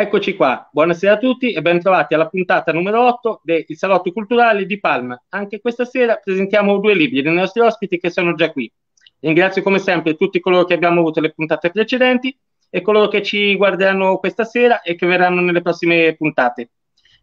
Eccoci qua, buonasera a tutti e bentrovati alla puntata numero 8 dei Salotti Culturali di Palma. Anche questa sera presentiamo due libri dei nostri ospiti che sono già qui. Ringrazio come sempre tutti coloro che abbiamo avuto le puntate precedenti e coloro che ci guarderanno questa sera e che verranno nelle prossime puntate.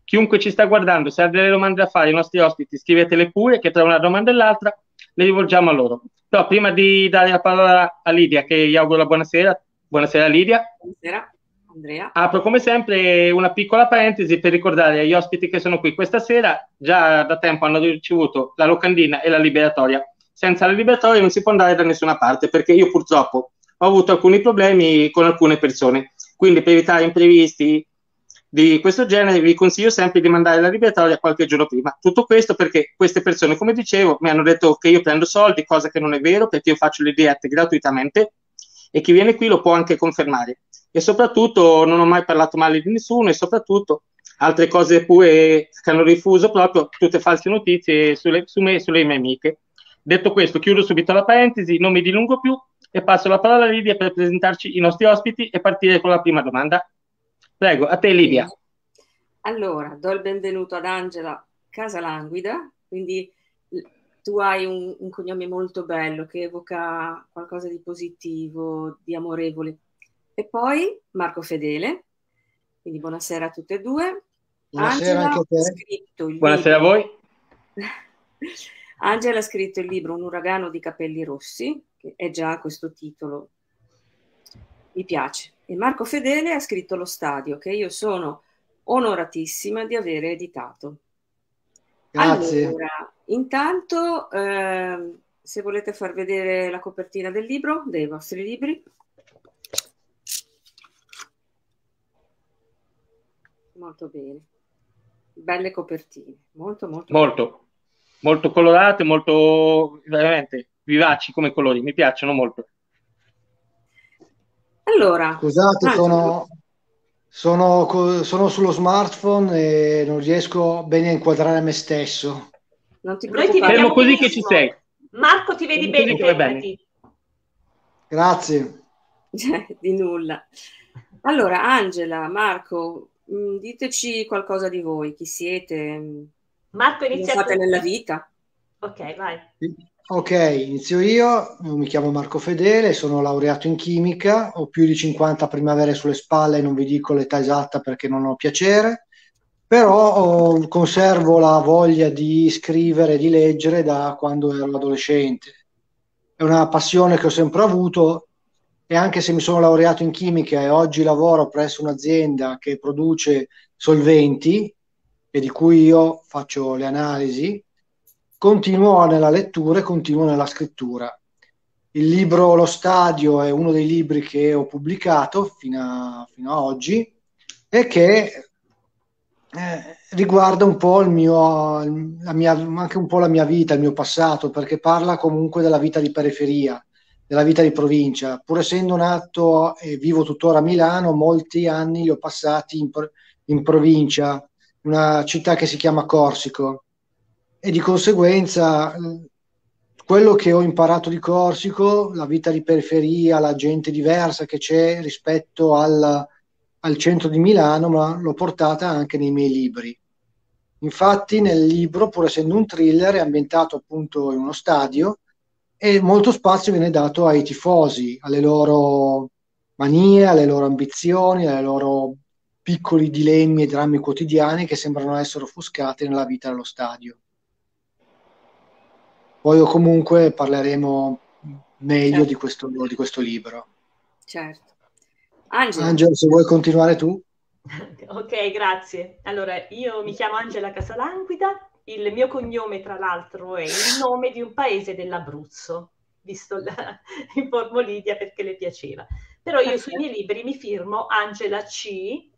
Chiunque ci sta guardando, se ha delle domande da fare ai nostri ospiti, scrivetele pure, che tra una domanda e l'altra le rivolgiamo a loro. Però prima di dare la parola a Lidia, che gli auguro la buonasera, buonasera Lidia. Buonasera. Andrea. Apro come sempre una piccola parentesi per ricordare agli ospiti che sono qui questa sera, già da tempo hanno ricevuto la locandina e la liberatoria. Senza la liberatoria non si può andare da nessuna parte perché io purtroppo ho avuto alcuni problemi con alcune persone. Quindi per evitare imprevisti di questo genere vi consiglio sempre di mandare la liberatoria qualche giorno prima. Tutto questo perché queste persone, come dicevo, mi hanno detto che io prendo soldi, cosa che non è vero perché io faccio le dirette gratuitamente e chi viene qui lo può anche confermare e soprattutto non ho mai parlato male di nessuno e soprattutto altre cose pure che hanno rifuso proprio tutte false notizie sulle, su me e sulle mie amiche. Detto questo, chiudo subito la parentesi, non mi dilungo più e passo la parola a Lidia per presentarci i nostri ospiti e partire con la prima domanda. Prego, a te Lidia. Allora, do il benvenuto ad Angela Casalanguida, quindi tu hai un, un cognome molto bello che evoca qualcosa di positivo, di amorevole e poi Marco Fedele, quindi buonasera a tutte e due. Buonasera Angela anche a te. Buonasera a voi. Angela ha scritto il libro Un uragano di capelli rossi, che è già questo titolo. Mi piace. E Marco Fedele ha scritto Lo Stadio, che io sono onoratissima di aver editato. Grazie. Allora, intanto, eh, se volete far vedere la copertina del libro, dei vostri libri. molto bene. Belle copertine, molto molto. Molto, molto colorate, molto veramente vivaci come colori, mi piacciono molto. Allora, scusate, sono, sono, sono, sullo smartphone e non riesco bene a inquadrare me stesso. Non ti preoccupare. Fermo così benissimo. che ci sei. Marco, ti vedi bene, bene. Grazie. di nulla. Allora, Angela, Marco, Mm, diteci qualcosa di voi, chi siete? Marco, inizia fate nella vita. Ok, vai. Ok, inizio io, mi chiamo Marco Fedele, sono laureato in chimica, ho più di 50 primavere sulle spalle, non vi dico l'età esatta perché non ho piacere, però ho, conservo la voglia di scrivere di leggere da quando ero adolescente. È una passione che ho sempre avuto e anche se mi sono laureato in chimica e oggi lavoro presso un'azienda che produce solventi e di cui io faccio le analisi, continuo nella lettura e continuo nella scrittura. Il libro Lo Stadio è uno dei libri che ho pubblicato fino a, fino a oggi e che eh, riguarda un po' il mio, la mia, anche un po' la mia vita, il mio passato, perché parla comunque della vita di periferia della vita di provincia. Pur essendo nato e vivo tuttora a Milano, molti anni li ho passati in, in provincia, una città che si chiama Corsico. E di conseguenza quello che ho imparato di Corsico, la vita di periferia, la gente diversa che c'è rispetto al, al centro di Milano, ma l'ho portata anche nei miei libri. Infatti nel libro, pur essendo un thriller, è ambientato appunto in uno stadio e molto spazio viene dato ai tifosi, alle loro manie, alle loro ambizioni, ai loro piccoli dilemmi e drammi quotidiani che sembrano essere offuscati nella vita dello stadio. Poi comunque parleremo meglio certo. di, questo, di, questo, libro. Certo. Angela. Angela, se vuoi continuare tu. Ok, grazie. Allora, io mi chiamo Angela Casalanguida, il mio cognome, tra l'altro, è il nome di un paese dell'Abruzzo, visto la, informo Lidia perché le piaceva. Però io sui miei libri mi firmo Angela C.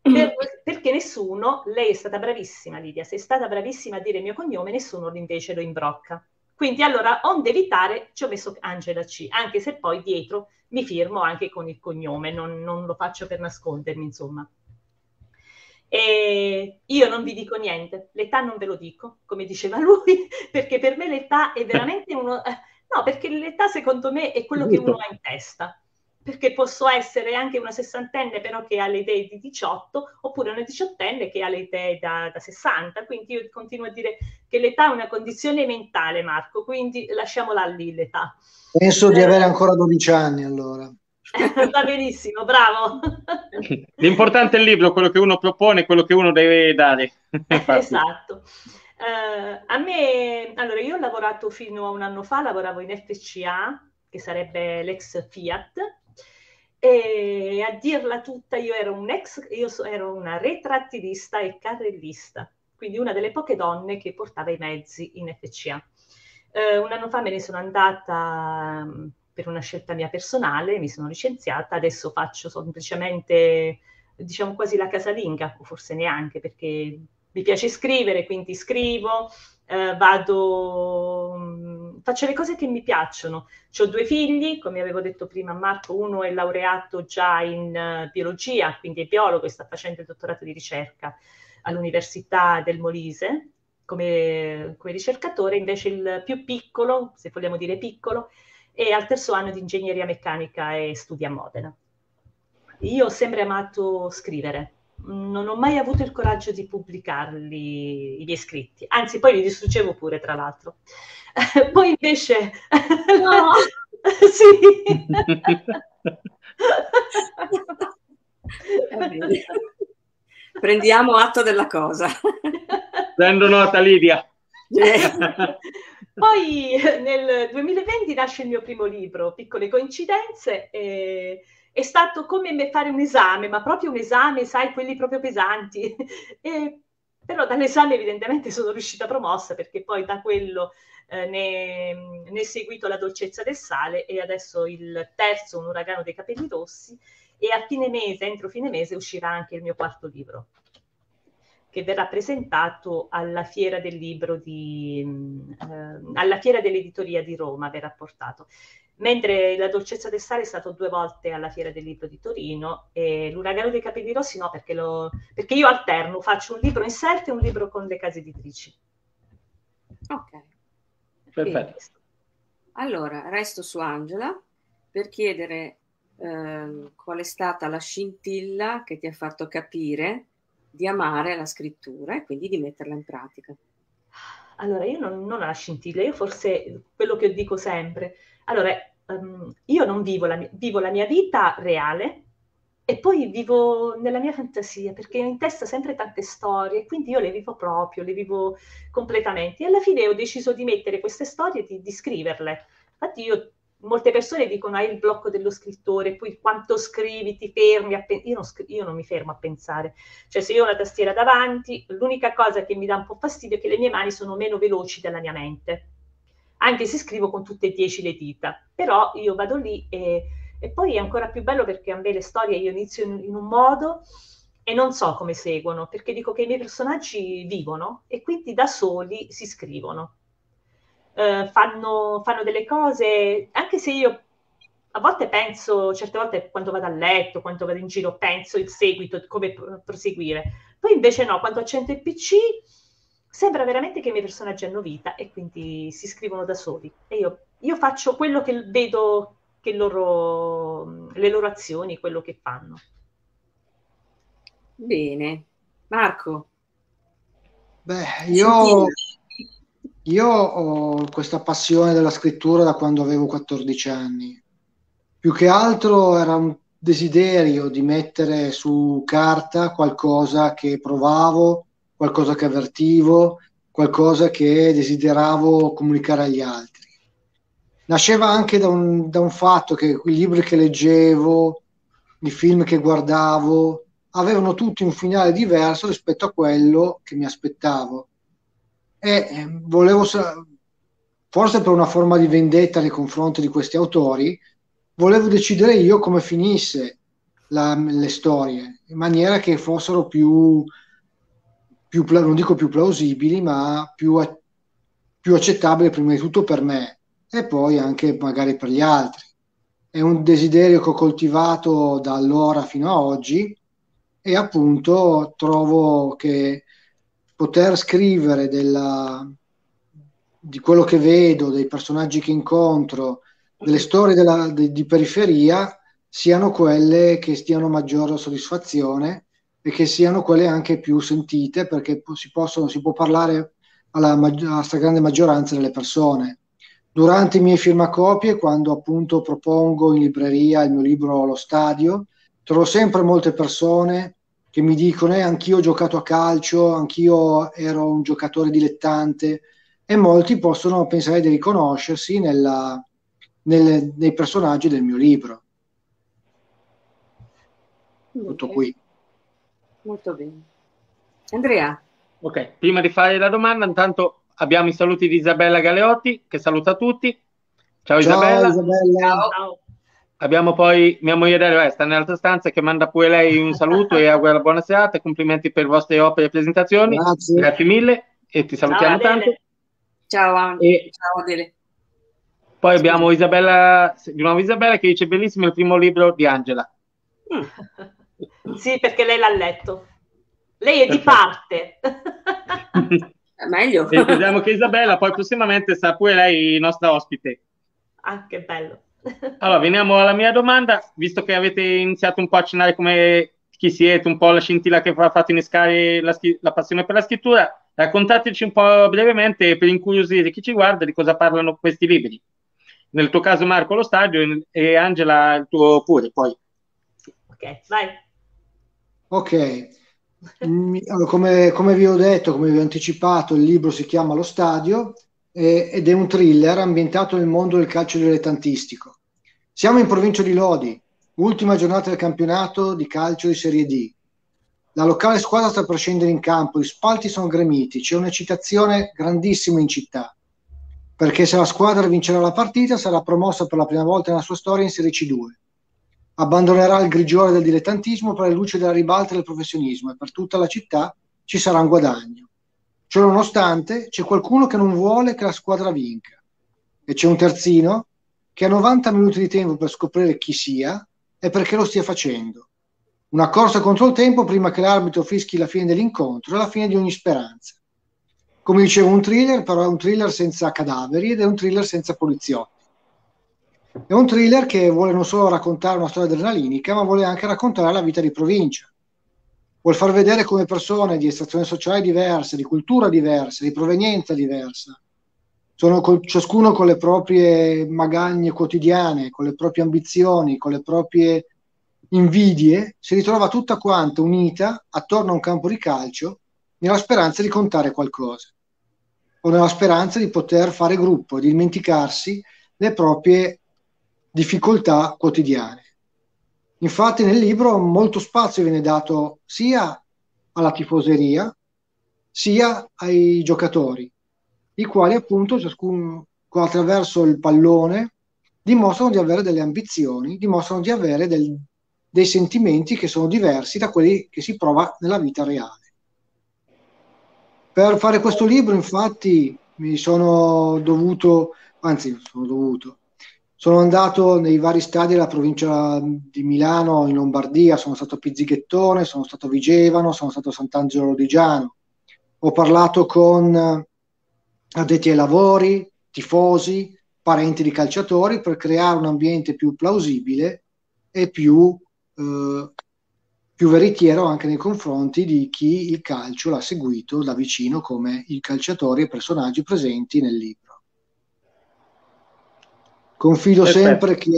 Per, perché nessuno, lei è stata bravissima Lidia, sei stata bravissima a dire il mio cognome, nessuno invece lo imbrocca. Quindi allora, onde evitare, ci ho messo Angela C, anche se poi dietro mi firmo anche con il cognome, non, non lo faccio per nascondermi, insomma. E io non vi dico niente, l'età non ve lo dico, come diceva lui, perché per me l'età è veramente uno... Eh, no, perché l'età secondo me è quello che uno ha in testa. Perché posso essere anche una sessantenne però che ha le idee di 18, oppure una diciottenne che ha le idee da, da 60. Quindi io continuo a dire che l'età è una condizione mentale, Marco, quindi lasciamola lì l'età. Penso eh, di avere ancora 12 anni allora. Va benissimo, bravo. L'importante è il libro, quello che uno propone, quello che uno deve dare. esatto. Uh, a me, allora io ho lavorato fino a un anno fa, lavoravo in FCA, che sarebbe l'ex Fiat, e a dirla tutta io ero un ex, io ero una retrattista e carrellista, quindi una delle poche donne che portava i mezzi in FCA. Eh, un anno fa me ne sono andata um, per una scelta mia personale, mi sono licenziata, adesso faccio semplicemente, diciamo quasi la casalinga, o forse neanche, perché mi piace scrivere, quindi scrivo, eh, vado, mh, faccio le cose che mi piacciono. Ho due figli, come avevo detto prima a Marco, uno è laureato già in uh, biologia, quindi è biologo e sta facendo il dottorato di ricerca all'Università del Molise come, come ricercatore, invece il più piccolo, se vogliamo dire piccolo, è al terzo anno di ingegneria meccanica e studia a Modena. Io ho sempre amato scrivere, non ho mai avuto il coraggio di pubblicarli i miei scritti, anzi poi li distruggevo pure tra l'altro. poi invece... No! sì! Prendiamo atto della cosa. Prendo nota Lidia. Poi nel 2020 nasce il mio primo libro, Piccole coincidenze, e è stato come fare un esame, ma proprio un esame, sai, quelli proprio pesanti. e, però dall'esame evidentemente sono riuscita promossa perché poi da quello eh, ne, ne è seguito La dolcezza del sale e adesso il terzo, Un uragano dei capelli rossi e a fine mese, entro fine mese, uscirà anche il mio quarto libro che verrà presentato alla Fiera del Libro di, eh, alla Fiera dell'Editoria di Roma, verrà portato. Mentre La dolcezza del sale è stato due volte alla Fiera del Libro di Torino e L'uragano dei capelli rossi no, perché, lo, perché io alterno, faccio un libro in CERT e un libro con le case editrici. Ok. Perfetto. Allora, resto su Angela per chiedere eh, qual è stata la scintilla che ti ha fatto capire di amare la scrittura e quindi di metterla in pratica? Allora, io non, non ho la scintilla, io forse quello che dico sempre, allora, um, io non vivo la, vivo la mia vita reale e poi vivo nella mia fantasia, perché ho in testa sempre tante storie, quindi io le vivo proprio, le vivo completamente. E alla fine ho deciso di mettere queste storie, di, di scriverle. Infatti io molte persone dicono hai il blocco dello scrittore, poi quanto scrivi ti fermi a pensare. Io, io, non mi fermo a pensare. Cioè se io ho una tastiera davanti, l'unica cosa che mi dà un po' fastidio è che le mie mani sono meno veloci della mia mente, anche se scrivo con tutte e dieci le dita. Però io vado lì e, e poi è ancora più bello perché a me le storie io inizio in, in un modo e non so come seguono, perché dico che i miei personaggi vivono e quindi da soli si scrivono eh, fanno, fanno delle cose, anche se io a volte penso, certe volte quando vado a letto, quando vado in giro, penso il seguito, come proseguire. Poi invece no, quando accendo il PC sembra veramente che i miei personaggi hanno vita e quindi si scrivono da soli. E io, io faccio quello che vedo che loro, le loro azioni, quello che fanno. Bene. Marco. Beh, io... Io ho questa passione della scrittura da quando avevo 14 anni. Più che altro era un desiderio di mettere su carta qualcosa che provavo, qualcosa che avvertivo, qualcosa che desideravo comunicare agli altri. Nasceva anche da un, da un fatto che i libri che leggevo, i film che guardavo, avevano tutti un finale diverso rispetto a quello che mi aspettavo. E eh, volevo, forse per una forma di vendetta nei confronti di questi autori, volevo decidere io come finisse la, le storie, in maniera che fossero più, più, non dico più plausibili, ma più, più accettabili prima di tutto per me e poi anche magari per gli altri. È un desiderio che ho coltivato da allora fino a oggi e appunto trovo che poter scrivere della, di quello che vedo, dei personaggi che incontro, delle storie della, di, di, periferia siano quelle che stiano maggiore soddisfazione e che siano quelle anche più sentite perché si, possono, si può parlare alla, alla stragrande maggioranza delle persone. Durante i miei firmacopie, quando appunto propongo in libreria il mio libro Lo Stadio, trovo sempre molte persone che mi dicono eh, anch'io ho giocato a calcio, anch'io ero un giocatore dilettante e molti possono pensare di riconoscersi nella, nelle, nei personaggi del mio libro. Tutto qui. Molto bene. Andrea. Ok, prima di fare la domanda, intanto abbiamo i saluti di Isabella Galeotti che saluta tutti. Ciao, Ciao Isabella. Isabella. Ciao. Abbiamo poi mia moglie Dario sta nell'altra stanza che manda pure lei un saluto e augura la buona serata. Complimenti per le vostre opere e presentazioni. Grazie. Grazie mille e ti salutiamo Ciao, tanto. Ciao, e Ciao Adele. Poi sì. abbiamo Isabella, di nuovo Isabella che dice bellissimo il primo libro di Angela. Mm. Sì, perché lei l'ha letto. Lei è Perfetto. di parte. è meglio. E ricordiamo che Isabella poi prossimamente sarà pure lei nostra ospite. Ah, che bello. Allora, veniamo alla mia domanda. Visto che avete iniziato un po' a accennare come chi siete, un po' la scintilla che ha fatto innescare la, la passione per la scrittura, raccontateci un po' brevemente per incuriosire chi ci guarda di cosa parlano questi libri. Nel tuo caso Marco lo stadio e Angela il tuo pure, poi. Ok, vai. Ok, come, come, vi ho detto, come vi ho anticipato, il libro si chiama Lo Stadio eh, ed è un thriller ambientato nel mondo del calcio dilettantistico. Siamo in provincia di Lodi, ultima giornata del campionato di calcio di Serie D. La locale squadra sta per scendere in campo, gli spalti sono gremiti, c'è un'eccitazione grandissima in città, perché se la squadra vincerà la partita sarà promossa per la prima volta nella sua storia in Serie C2 abbandonerà il grigiore del dilettantismo per la luce della ribalta del professionismo e per tutta la città ci sarà un guadagno. Ciò nonostante c'è qualcuno che non vuole che la squadra vinca e c'è un terzino che ha 90 minuti di tempo per scoprire chi sia e perché lo stia facendo. Una corsa contro il tempo prima che l'arbitro fischi la fine dell'incontro e la fine di ogni speranza. Come dicevo, un thriller, però è un thriller senza cadaveri ed è un thriller senza poliziotti. È un thriller che vuole non solo raccontare una storia adrenalinica, ma vuole anche raccontare la vita di provincia. Vuole far vedere come persone di estrazione sociale diverse, di cultura diversa, di provenienza diversa, sono col, ciascuno con le proprie magagne quotidiane, con le proprie ambizioni, con le proprie invidie, si ritrova tutta quanta unita attorno a un campo di calcio nella speranza di contare qualcosa o nella speranza di poter fare gruppo, di dimenticarsi le proprie difficoltà quotidiane. Infatti nel libro molto spazio viene dato sia alla tifoseria sia ai giocatori, i quali appunto ciascuno attraverso il pallone dimostrano di avere delle ambizioni, dimostrano di avere del, dei sentimenti che sono diversi da quelli che si prova nella vita reale. Per fare questo libro infatti mi sono dovuto, anzi sono dovuto, sono andato nei vari stadi della provincia di Milano, in Lombardia, sono stato a Pizzighettone, sono stato a Vigevano, sono stato a Sant'Angelo Lodigiano. Ho parlato con addetti ai lavori, tifosi, parenti di calciatori per creare un ambiente più plausibile e più, eh, più veritiero anche nei confronti di chi il calcio l'ha seguito da vicino come i calciatori e personaggi presenti nel libro. Confido sempre, che,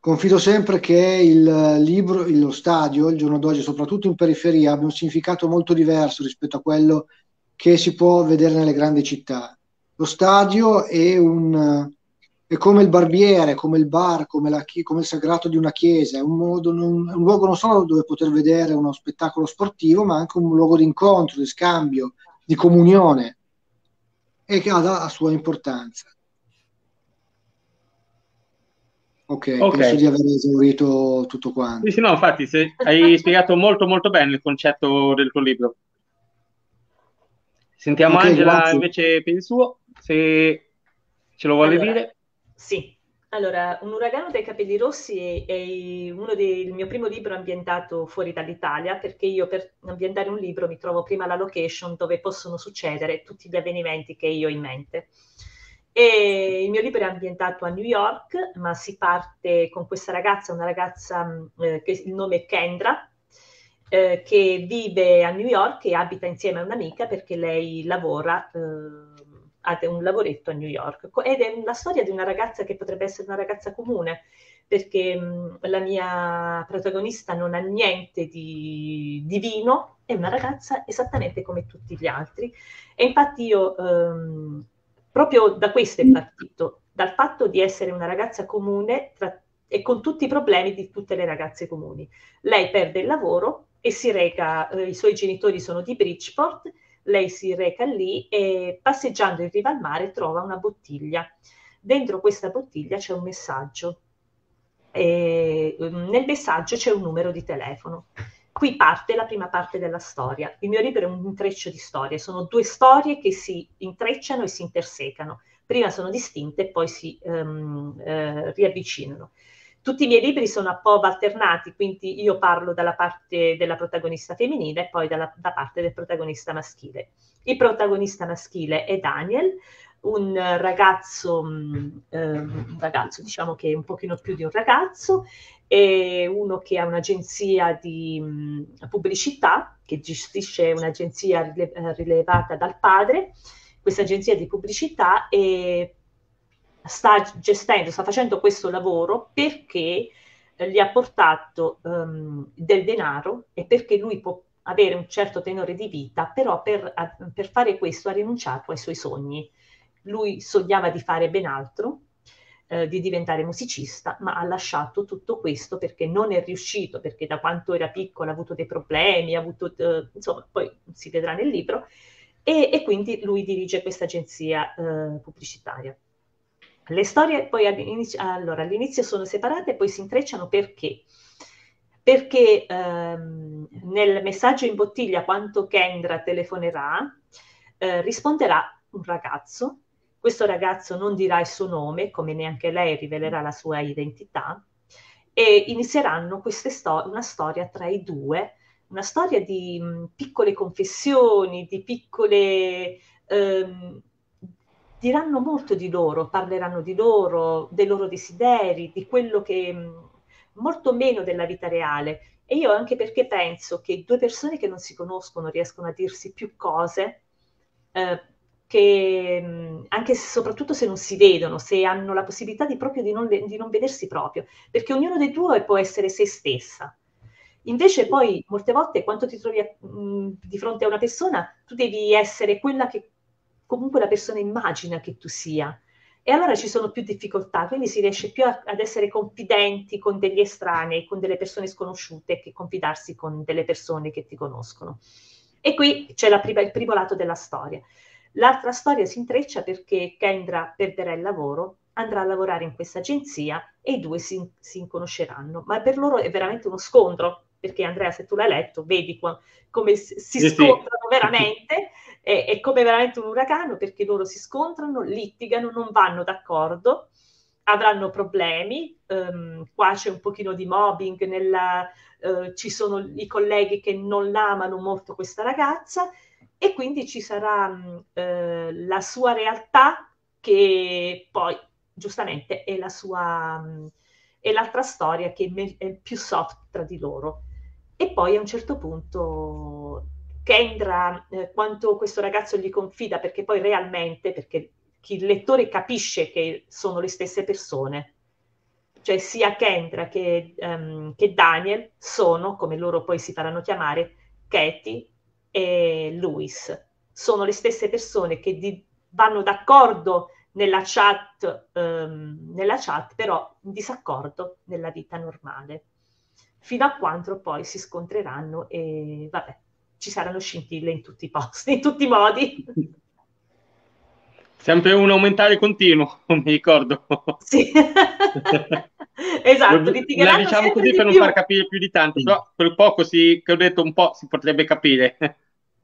confido sempre che il libro, lo stadio, il giorno d'oggi, soprattutto in periferia, abbia un significato molto diverso rispetto a quello che si può vedere nelle grandi città. Lo stadio è, un, è come il barbiere, come il bar, come, la, come il sagrato di una chiesa, è un, modo, un, un luogo non solo dove poter vedere uno spettacolo sportivo, ma anche un luogo di incontro, di scambio, di comunione e che ha la sua importanza. Ok, okay. penso di aver esaurito tutto quanto. Sì, sì, no, infatti se, hai spiegato molto molto bene il concetto del tuo libro. Sentiamo okay, Angela grazie. invece per il suo, se ce lo vuole allora, dire. Sì, allora, Un uragano dai capelli rossi è, è uno del mio primo libro ambientato fuori dall'Italia, perché io per ambientare un libro mi trovo prima la location dove possono succedere tutti gli avvenimenti che io ho in mente. E il mio libro è ambientato a New York, ma si parte con questa ragazza, una ragazza mm, eh, che il nome è Kendra, eh, che vive a New York e abita insieme a un'amica perché lei lavora, eh, ha un lavoretto a New York. Ed è la storia di una ragazza che potrebbe essere una ragazza comune, perché mh, la mia protagonista non ha niente di divino, è una ragazza esattamente come tutti gli altri. E infatti io... Ehm, proprio da questo è partito, dal fatto di essere una ragazza comune tra, e con tutti i problemi di tutte le ragazze comuni. Lei perde il lavoro e si reca, eh, i suoi genitori sono di Bridgeport, lei si reca lì e passeggiando in riva al mare trova una bottiglia. Dentro questa bottiglia c'è un messaggio. E, mm, nel messaggio c'è un numero di telefono. Qui parte la prima parte della storia. Il mio libro è un intreccio di storie, sono due storie che si intrecciano e si intersecano. Prima sono distinte e poi si um, eh, riavvicinano. Tutti i miei libri sono a po' alternati, quindi io parlo dalla parte della protagonista femminile e poi dalla, da parte del protagonista maschile. Il protagonista maschile è Daniel, un ragazzo, eh, un ragazzo diciamo che è un pochino più di un ragazzo, e uno che ha un'agenzia di mh, pubblicità, che gestisce un'agenzia rile- eh, rilevata dal padre, questa agenzia di pubblicità e sta gestendo, sta facendo questo lavoro perché eh, gli ha portato um, del denaro e perché lui può avere un certo tenore di vita, però per, per fare questo ha rinunciato ai suoi sogni. Lui sognava di fare ben altro, eh, di diventare musicista, ma ha lasciato tutto questo perché non è riuscito, perché da quanto era piccolo ha avuto dei problemi, ha avuto, eh, insomma, poi si vedrà nel libro, e, e quindi lui dirige questa agenzia eh, pubblicitaria. Le storie poi all'inizio, allora, all'inizio sono separate e poi si intrecciano perché? Perché ehm, nel messaggio in bottiglia, quanto Kendra telefonerà, eh, risponderà un ragazzo questo ragazzo non dirà il suo nome, come neanche lei rivelerà la sua identità, e inizieranno sto- una storia tra i due, una storia di mh, piccole confessioni, di piccole... Ehm, diranno molto di loro, parleranno di loro, dei loro desideri, di quello che... Mh, molto meno della vita reale. E io anche perché penso che due persone che non si conoscono riescono a dirsi più cose eh, che anche se, soprattutto se non si vedono, se hanno la possibilità di, proprio di non, di non vedersi proprio, perché ognuno dei due può essere se stessa. Invece poi molte volte quando ti trovi a, mh, di fronte a una persona, tu devi essere quella che comunque la persona immagina che tu sia. E allora ci sono più difficoltà, quindi si riesce più a, ad essere confidenti con degli estranei, con delle persone sconosciute, che confidarsi con delle persone che ti conoscono. E qui c'è prima, il primo lato della storia. L'altra storia si intreccia perché Kendra perderà il lavoro, andrà a lavorare in questa agenzia e i due si, si conosceranno. Ma per loro è veramente uno scontro, perché Andrea, se tu l'hai letto, vedi qua, come si, si sì, scontrano sì. veramente, è, è, come veramente un uragano, perché loro si scontrano, litigano, non vanno d'accordo, avranno problemi, um, qua c'è un pochino di mobbing, nella, uh, ci sono i colleghi che non l'amano molto questa ragazza, e quindi ci sarà eh, la sua realtà che poi giustamente è la sua è l'altra storia che è più soft tra di loro. E poi a un certo punto Kendra, eh, quanto questo ragazzo gli confida, perché poi realmente, perché il lettore capisce che sono le stesse persone, cioè sia Kendra che, um, che Daniel sono, come loro poi si faranno chiamare, Katie e Luis. Sono le stesse persone che di, vanno d'accordo nella chat, um, nella chat, però in disaccordo nella vita normale, fino a quando poi si scontreranno e vabbè, ci saranno scintille in tutti i posti, in tutti i modi. Sempre un aumentare continuo, mi ricordo. Sì. esatto, La diciamo così per non far capire più di tanto, però quel poco si, che ho detto un po' si potrebbe capire.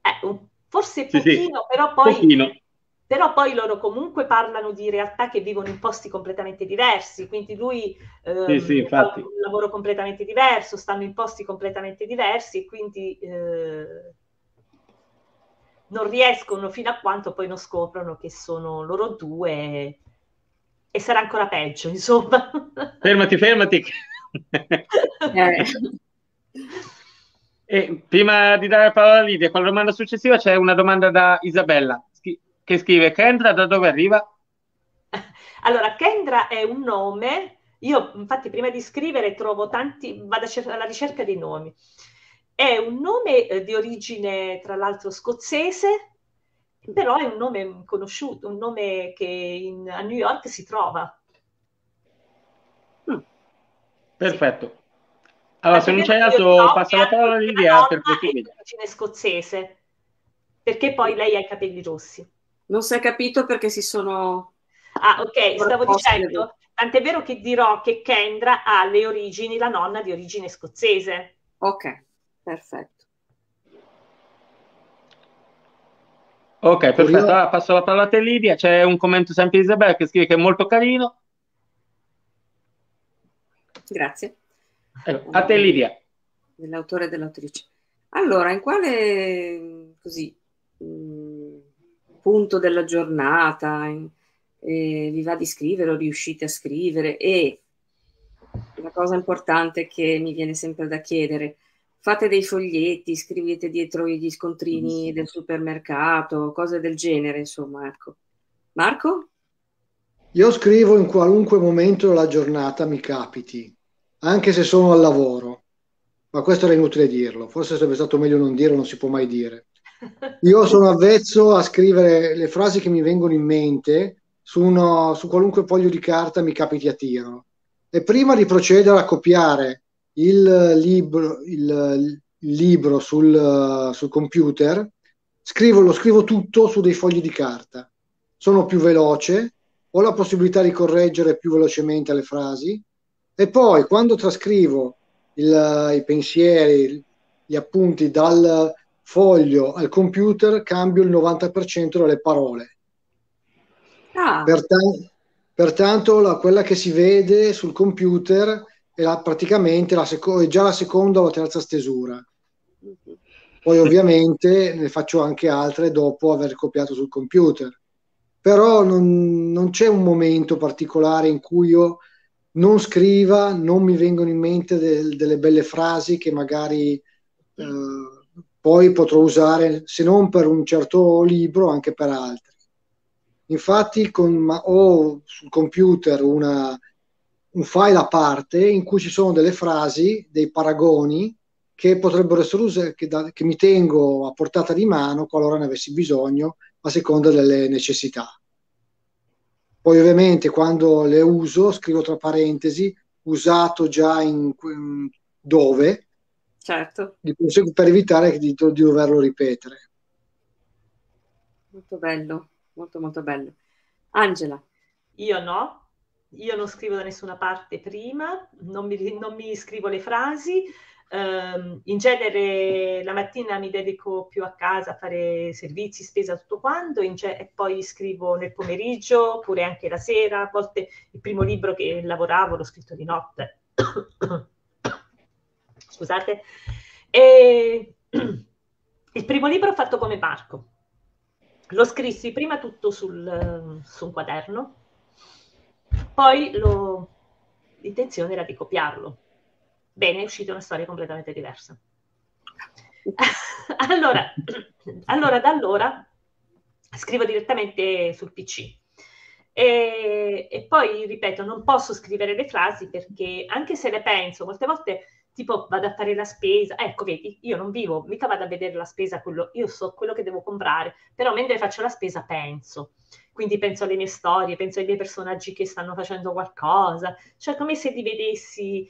Eh, forse pochino, sì, sì. però poi... Pochino. Però poi loro comunque parlano di realtà che vivono in posti completamente diversi, quindi lui eh, sì, fa un lavoro completamente diverso, stanno in posti completamente diversi e quindi eh, non riescono fino a quanto poi non scoprono che sono loro due e sarà ancora peggio, insomma. Fermati, fermati. eh. E prima di dare la parola a Lidia, con la domanda successiva c'è una domanda da Isabella che scrive Kendra da dove arriva? Allora, Kendra è un nome, io infatti prima di scrivere trovo tanti, vado alla ricerca dei nomi. È un nome eh, di origine, tra l'altro, scozzese, però è un nome conosciuto, un nome che in, a New York si trova. Mm. Perfetto. Sì. Allora, se non c'è altro, no, passa la parola a Lidia per origine scozzese, perché poi lei ha i capelli rossi. Non si è capito perché si sono... Ah, ok, stavo dicendo, tant'è vero che dirò che Kendra ha le origini, la nonna di origine scozzese. Ok, perfetto. Ok, perfetto. Allora, passo la parola a te Lidia. C'è un commento sempre di Isabella che scrive che è molto carino. Grazie. Eh, a te Lidia. Dell'autore e dell'autrice. Allora, in quale così mh, mm, punto della giornata eh, vi va di scrivere o riuscite a scrivere e la cosa importante che mi viene sempre da chiedere, fate dei foglietti, scrivete dietro gli scontrini del supermercato, cose del genere, insomma, ecco. Marco? Io scrivo in qualunque momento della giornata mi capiti, anche se sono al lavoro, ma questo era inutile dirlo, forse sarebbe stato meglio non dirlo, non si può mai dire. Io sono avvezzo a scrivere le frasi che mi vengono in mente su, uno, su qualunque foglio di carta mi capiti a tiro. E prima di procedere a copiare il libro, il, il libro sul, sul computer, scrivo, lo scrivo tutto su dei fogli di carta. Sono più veloce, ho la possibilità di correggere più velocemente le frasi e poi quando trascrivo il, i pensieri, gli appunti dal, foglio al computer cambio il 90% delle parole. Ah. Pertan- pertanto la, quella che si vede sul computer è la, praticamente la seco- è già la seconda o la terza stesura. Poi ovviamente ne faccio anche altre dopo aver copiato sul computer. Però non, non c'è un momento particolare in cui io non scriva, non mi vengono in mente de- delle belle frasi che magari eh, poi potrò usare, se non per un certo libro, anche per altri. Infatti con, ho sul computer una, un file a parte in cui ci sono delle frasi, dei paragoni che potrebbero essere usati, che, che mi tengo a portata di mano qualora ne avessi bisogno, a seconda delle necessità. Poi ovviamente quando le uso scrivo tra parentesi usato già in, in dove certo. di, per evitare di, di doverlo ripetere. Molto bello, molto molto bello. Angela. Io no, io non scrivo da nessuna parte prima, non mi, non mi scrivo le frasi. Um, in genere la mattina mi dedico più a casa a fare servizi, spesa, tutto quanto, ge- e poi scrivo nel pomeriggio, oppure anche la sera. A volte il primo libro che lavoravo l'ho scritto di notte. scusate. E il primo libro ho fatto come Marco. Lo scrissi prima tutto sul, su un quaderno, poi lo, l'intenzione era di copiarlo. Bene, è uscita una storia completamente diversa. allora, allora, da allora scrivo direttamente sul PC. E, e, poi ripeto, non posso scrivere le frasi perché anche se le penso, molte volte tipo vado a fare la spesa, ecco vedi, io non vivo, mica vado a vedere la spesa, quello, io so quello che devo comprare, però mentre faccio la spesa penso, quindi penso alle mie storie, penso ai miei personaggi che stanno facendo qualcosa, cioè come se li vedessi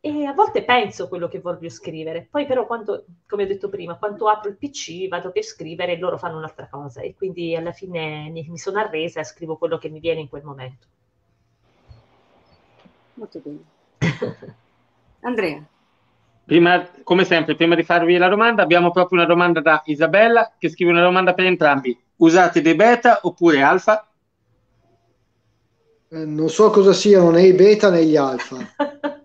e a volte penso quello che voglio scrivere, poi però quando, come ho detto prima, quando apro il PC vado per scrivere e loro fanno un'altra cosa e quindi alla fine mi, mi sono arresa e scrivo quello che mi viene in quel momento. Molto bene. Andrea. Prima, come sempre, prima di farvi la domanda, abbiamo proprio una domanda da Isabella che scrive una domanda per entrambi. Usate dei beta oppure alfa? Eh, non so cosa siano né i beta né gli alfa.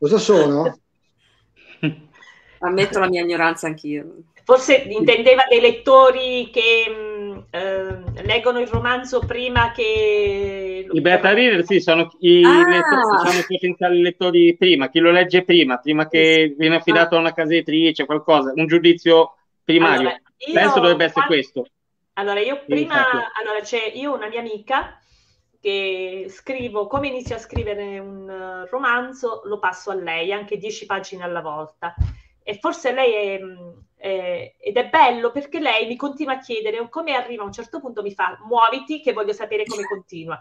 cosa sono? Ammetto la mia ignoranza anch'io. Forse intendeva dei lettori che mh, eh, leggono il romanzo prima che... I beta reader, sì, sono i ah. lettori, potenziali lettori prima, chi lo legge prima, prima che sì. viene affidato ah. a una casa editrice, qualcosa, un giudizio primario. Allora, Penso dovrebbe essere quando... questo. Allora, io prima, allora c'è io una mia amica che scrivo, come inizio a scrivere un romanzo, lo passo a lei, anche dieci pagine alla volta. E forse lei è eh, ed è bello perché lei mi continua a chiedere come arriva a un certo punto mi fa muoviti che voglio sapere come continua.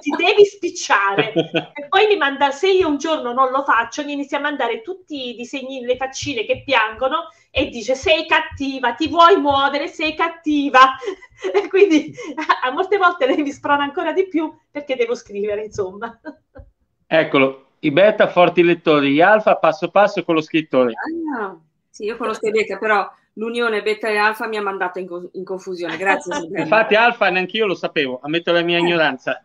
Ti devi spicciare. E poi mi manda se io un giorno non lo faccio mi inizia a mandare tutti i disegni le faccine che piangono e dice sei cattiva ti vuoi muovere? Sei cattiva. E quindi a, a molte volte lei mi sprona ancora di più perché devo scrivere insomma. Eccolo i beta forti lettori gli alfa passo passo con lo scrittore. Ah. Sì, io conosco i beta, però l'unione beta e alfa mi ha mandato in, co- in confusione. Grazie. Infatti alfa neanche io lo sapevo, ammetto la mia eh. ignoranza.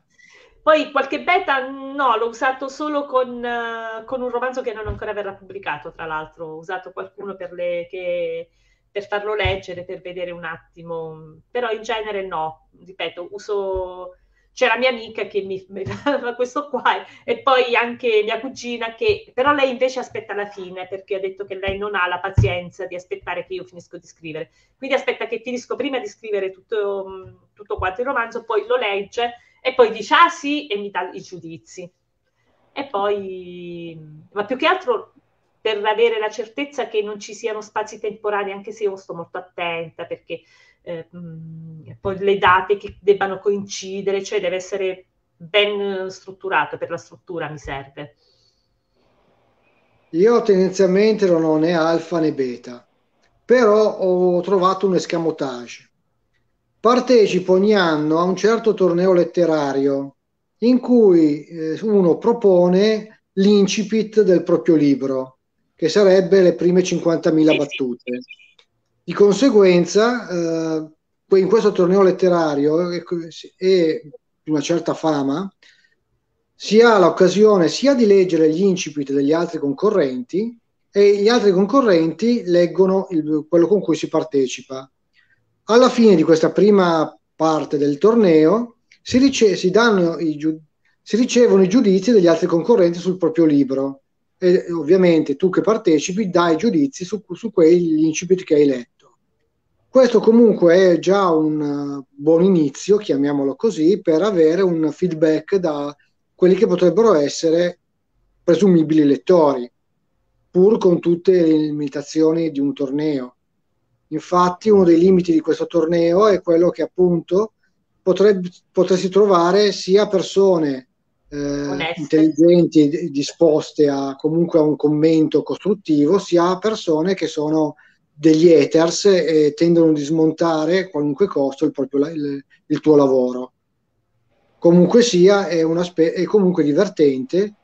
Poi qualche beta no, l'ho usato solo con, uh, con, un romanzo che non ancora verrà pubblicato, tra l'altro. Ho usato qualcuno per, le, che, per farlo leggere, per vedere un attimo. Però in genere no, ripeto, uso c'è la mia amica che mi, mi dava questo qua e poi anche mia cugina che però lei invece aspetta la fine perché ha detto che lei non ha la pazienza di aspettare che io finisco di scrivere. Quindi aspetta che finisco prima di scrivere tutto, tutto quanto il romanzo poi lo legge e poi dice ah sì e mi dà i giudizi. E poi ma più che altro per avere la certezza che non ci siano spazi temporali anche se io sto molto attenta perché eh, poi le date che debbano coincidere, cioè deve essere ben strutturato, per la struttura mi serve. Io tendenzialmente non ho né alfa né beta, però ho trovato un escamotage. Partecipo ogni anno a un certo torneo letterario in cui eh, uno propone l'incipit del proprio libro, che sarebbe le prime 50.000 battute. Di conseguenza, eh, in questo torneo letterario e, e di una certa fama, si ha l'occasione sia di leggere gli incipit degli altri concorrenti e gli altri concorrenti leggono il, quello con cui si partecipa. Alla fine di questa prima parte del torneo si, rice- si, i, si ricevono i giudizi degli altri concorrenti sul proprio libro e ovviamente tu che partecipi dai giudizi su, su quegli incipit che hai letto. Questo comunque è già un uh, buon inizio, chiamiamolo così, per avere un feedback da quelli che potrebbero essere presumibili lettori, pur con tutte le limitazioni di un torneo. Infatti uno dei limiti di questo torneo è quello che appunto potrebbe, potresti trovare sia persone eh, intelligenti, disposte a comunque a un commento costruttivo, sia persone che sono degli haters e tendono a smontare a qualunque costo il, proprio, il, il tuo lavoro. Comunque sia, è, spe- è comunque divertente,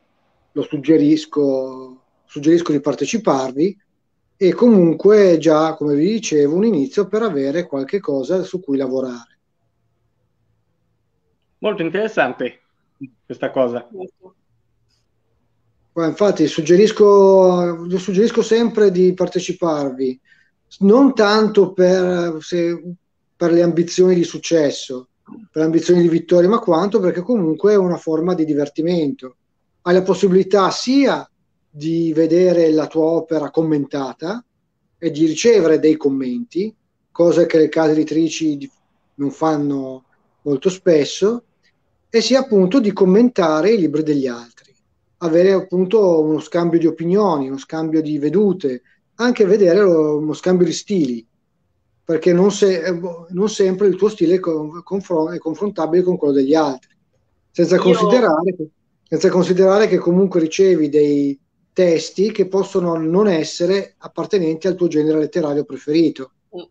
lo suggerisco, suggerisco di parteciparvi e comunque già, come vi dicevo, un inizio per avere qualche cosa su cui lavorare. Molto interessante questa cosa. Infatti suggerisco, suggerisco sempre di parteciparvi, non tanto per, se, per le ambizioni di successo, per le ambizioni di vittoria, ma quanto perché comunque è una forma di divertimento. Hai la possibilità sia di vedere la tua opera commentata e di ricevere dei commenti, cosa che le case editrici non fanno molto spesso, e sia appunto di commentare i libri degli altri, avere appunto uno scambio di opinioni, uno scambio di vedute, anche vedere uno scambio di stili, perché non, se, non sempre il tuo stile è, confron- è, confrontabile con quello degli altri, senza, Io... considerare, senza considerare che comunque ricevi dei testi che possono non essere appartenenti al tuo genere letterario preferito. Mm.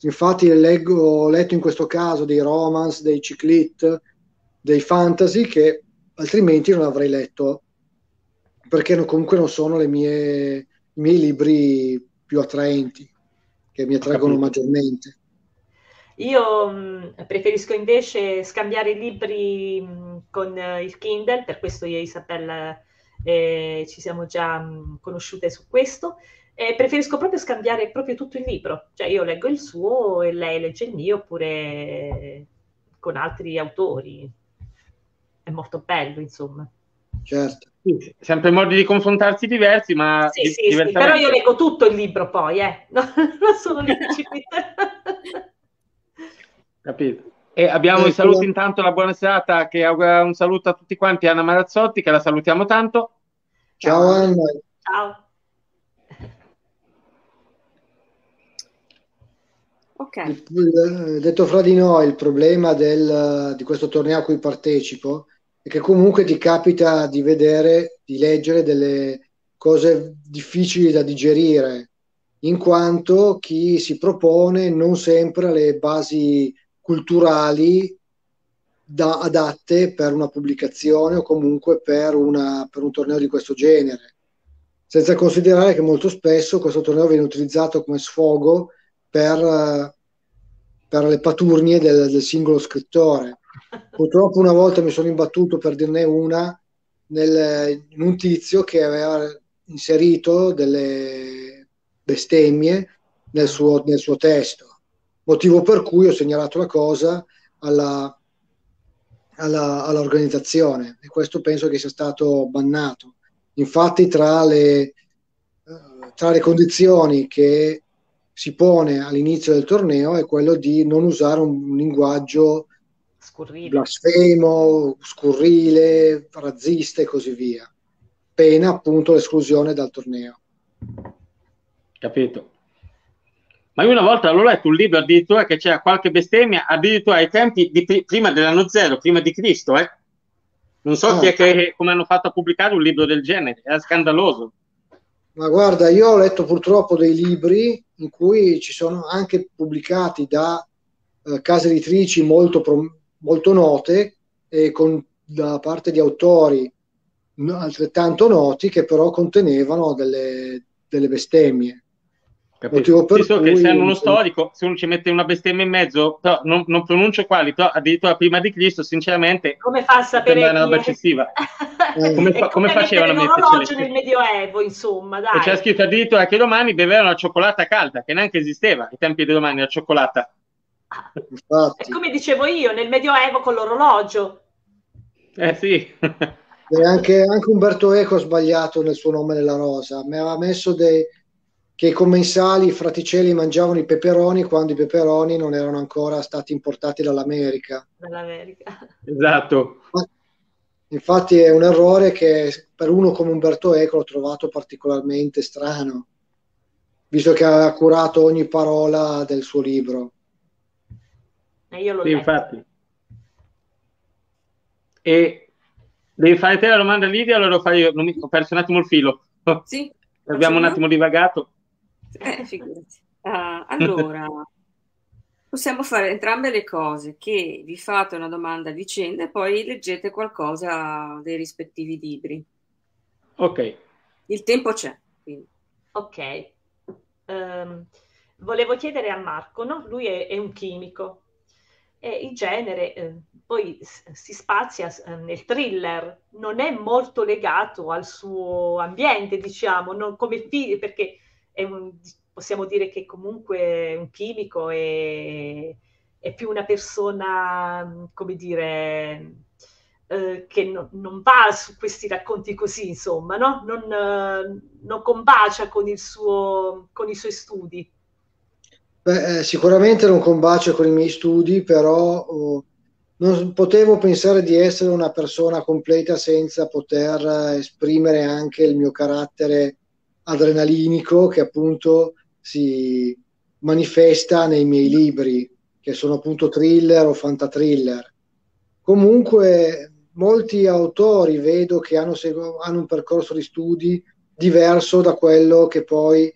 Infatti leggo, ho letto in questo caso dei romance, dei ciclit, dei fantasy che altrimenti non avrei letto perché non, comunque non sono mie, i miei libri più attraenti che mi attraggono maggiormente. Io mh, preferisco invece scambiare i libri mh, con uh, il Kindle, per questo io e Isabella eh, ci siamo già mh, conosciute su questo. Eh, preferisco proprio scambiare proprio tutto il libro, cioè io leggo il suo e lei legge il mio oppure con altri autori. È molto bello, insomma. Certo. Sì, sempre modi di confrontarsi diversi, ma sì, sì, sì, però io leggo tutto il libro poi, eh. no, non sono l'incipit. Capito. E abbiamo i saluti intanto, la buona serata, che augura un saluto a tutti quanti, Anna Marazzotti, che la salutiamo tanto. Ciao, Ciao Anna. Ciao. Okay. detto fra di noi, il problema del, di questo torneo a cui partecipo è che comunque ti capita di vedere, di leggere delle cose difficili da digerire, in quanto chi si propone non sempre ha le basi culturali da, adatte per una pubblicazione o comunque per, una, per un torneo di questo genere. Senza considerare che molto spesso questo torneo viene utilizzato come sfogo per, per le paturnie del, del, singolo scrittore. Purtroppo una volta mi sono imbattuto, per dirne una, nel, in un tizio che aveva inserito delle bestemmie nel suo, nel suo testo, motivo per cui ho segnalato la cosa alla, alla, all'organizzazione e questo penso che sia stato bannato. Infatti tra le, tra le condizioni che si pone all'inizio del torneo è quello di non usare un linguaggio scurrile. blasfemo, scurrile, razzista e così via, pena appunto l'esclusione dal torneo. Capito. Ma io una volta l'ho letto un libro addirittura che c'era qualche bestemmia, addirittura ai tempi di prima dell'anno zero, prima di Cristo, eh? Non so chi è che, come hanno fatto a pubblicare un libro del genere, era scandaloso. Ma guarda, io ho letto purtroppo dei libri in cui ci sono anche pubblicati da eh, case editrici molto, molto note e con, da parte di autori altrettanto noti che però contenevano delle, delle bestemmie. Motivo per so cui... che se uno storico, se uno ci mette una bestemmia in mezzo, però non, non pronuncio quali, però addirittura prima di Cristo, sinceramente, come fa a sapere una roba eccessiva. eh. come, fa, come facevano a metterci nel Medioevo, insomma, dai. E c'è scritto addirittura che i romani bevevano la cioccolata calda, che neanche esisteva ai tempi dei romani la cioccolata. Infatti. E come dicevo io, nel Medioevo con l'orologio. Eh sì. e anche, anche Umberto Eco ha sbagliato nel suo nome della rosa, mi aveva messo dei che i commensali, i fraticelli mangiavano i peperoni quando i peperoni non erano ancora stati importati dall'America. Dall'America. Esatto. Infatti è un errore che per uno come Umberto Eco l'ho trovato particolarmente strano, visto che ha curato ogni parola del suo libro. E io l'ho sì, infatti. E devi fare te la domanda Lidia, allora lo fai io, ho perso un attimo il filo. Sì. Abbiamo un attimo divagato. Eh, figurati. Uh, allora, possiamo fare entrambe le cose, che vi fate una domanda a vicenda e poi leggete qualcosa dei rispettivi libri. Ok. Il tempo c'è. Quindi. Ok. Um, volevo chiedere a Marco, no? lui è, è un chimico, e il genere eh, poi si spazia eh, nel thriller, non è molto legato al suo ambiente, diciamo, non come film, perché un, possiamo dire che comunque un chimico è, è più una persona, come dire, eh, che no, non va su questi racconti così, insomma, no? non, eh, non combacia con, suo, con i suoi studi. Beh, eh, sicuramente non combacia con i miei studi, però oh, non potevo pensare di essere una persona completa senza poter esprimere anche il mio carattere adrenalinico che appunto si manifesta nei miei libri, che sono appunto thriller o fantatriller. Comunque molti autori vedo che hanno, hanno un percorso di studi diverso da quello che poi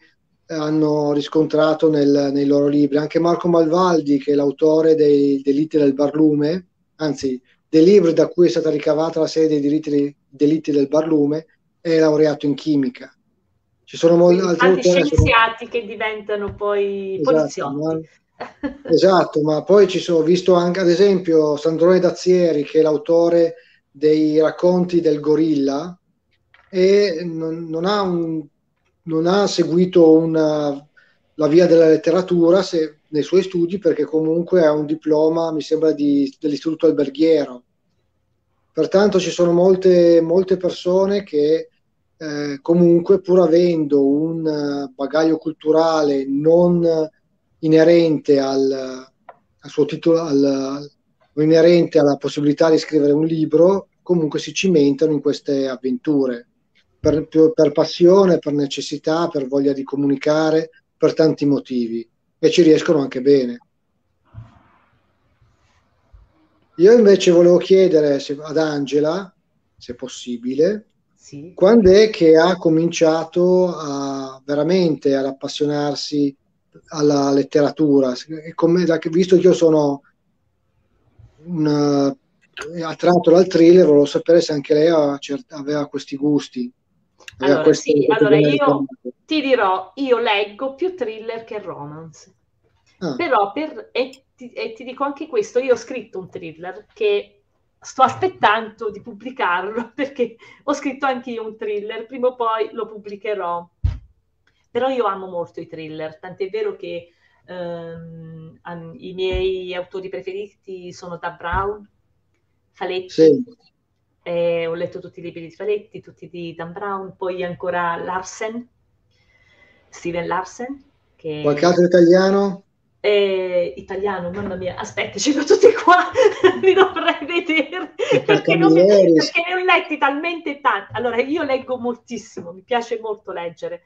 hanno riscontrato nel, nei loro libri. Anche Marco Malvaldi, che è l'autore dei delitti del barlume, anzi dei libri da cui è stata ricavata la serie dei delitti, delitti del barlume, è laureato in chimica. Ci sono molti altri scienziati sono... che diventano poi esatto, poliziotti. Ma... esatto, ma poi ci sono visto anche ad esempio Sandrone Dazzieri che è l'autore dei racconti del gorilla e non, non, ha, un, non ha, seguito una, la via della letteratura se, nei suoi studi perché comunque ha un diploma, mi sembra, di, dell'istituto alberghiero. Pertanto ci sono molte, molte persone che eh, comunque pur avendo un bagaglio culturale non inerente al, al suo titolo, al, inerente alla possibilità di scrivere un libro, comunque si cimentano in queste avventure per, per passione, per necessità, per voglia di comunicare, per tanti motivi e ci riescono anche bene. Io invece volevo chiedere se, ad Angela, se possibile, sì. quando è che ha cominciato a, veramente ad appassionarsi alla letteratura? Come, visto che io sono una, attratto dal thriller, volevo sapere se anche lei aveva questi gusti. Allora, sì, allora io ti dirò, io leggo più thriller che romance. Ah. Però per, e, ti, e ti dico anche questo, io ho scritto un thriller che sto aspettando di pubblicarlo perché ho scritto anche io un thriller, prima o poi lo pubblicherò. Però io amo molto i thriller, tant'è vero che ehm, i miei autori preferiti sono Da Brown, Faletti, sì. Eh, ho letto tutti i libri di Faletti, tutti di Dan Brown, poi ancora Larsen, Steven Larsen. Che... Qualche altro italiano? Eh, italiano, mamma mia, aspetta, ce l'ho tutti qua, li dovrei vedere perché, non, perché ne ho letti talmente tanti. Allora, io leggo moltissimo, mi piace molto leggere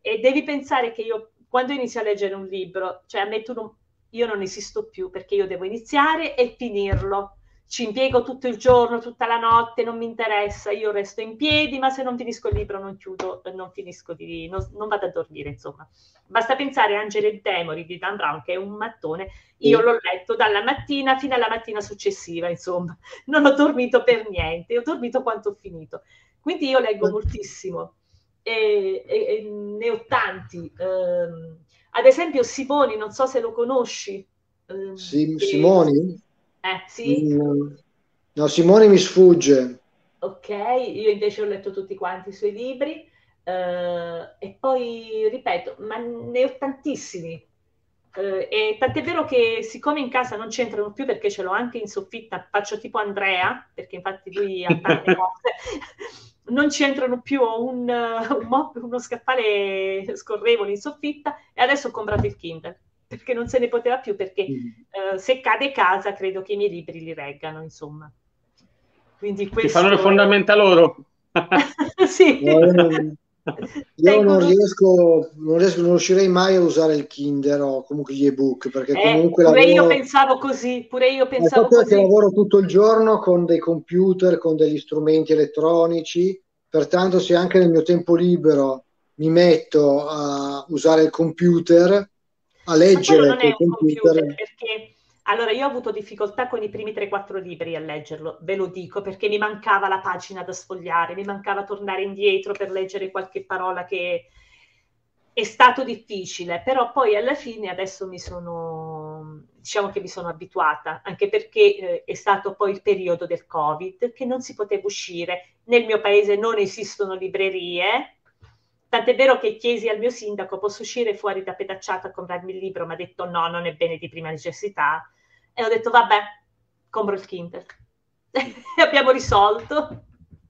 e devi pensare che io quando inizio a leggere un libro, cioè a me tu non, io non esisto più perché io devo iniziare e finirlo ci impiego tutto il giorno, tutta la notte, non mi interessa, io resto in piedi, ma se non finisco il libro non chiudo, non finisco di, non, non vado a dormire, insomma. Basta pensare a Angelo e Demori di Dan Brown, che è un mattone, io l'ho letto dalla mattina fino alla mattina successiva, insomma, non ho dormito per niente, ho dormito quanto ho finito. Quindi io leggo moltissimo e, e, e ne ho tanti. Um, ad esempio Simoni, non so se lo conosci. Um, sì, Simoni? Eh, sì. Mm, no, Simone mi sfugge. Ok, io invece ho letto tutti quanti i suoi libri uh, e poi, ripeto, ma ne ho tantissimi. Uh, e tant'è vero che siccome in casa non c'entrano più perché ce l'ho anche in soffitta, faccio tipo Andrea, perché infatti lui ha tante cose, non ci entrano più un, un mop, uno scaffale scorrevole in soffitta e adesso ho comprato il Kindle perché non se ne poteva più, perché mm. uh, se cade casa credo che i miei libri li reggano, insomma. Quindi questo... Ti fanno le fondamenta loro. sì. No, io non, io non riesco, non riesco, non riuscirei mai a usare il Kinder o comunque gli ebook, perché eh, comunque pure lavoro... io pensavo così, pure io pensavo così. Che lavoro tutto il giorno con dei computer, con degli strumenti elettronici, pertanto se anche nel mio tempo libero mi metto a usare il computer, a leggere non è un computer. computer perché allora io ho avuto difficoltà con i primi 3-4 libri a leggerlo, ve lo dico, perché mi mancava la pagina da sfogliare, mi mancava tornare indietro per leggere qualche parola che è stato difficile, però poi alla fine adesso mi sono, diciamo che mi sono abituata, anche perché eh, è stato poi il periodo del Covid, che non si poteva uscire, nel mio paese non esistono librerie, Tant'è vero che chiesi al mio sindaco, posso uscire fuori da pedacciata a comprarmi il libro? Mi ha detto no, non è bene di prima necessità. E ho detto vabbè, compro il Kindle. e abbiamo risolto.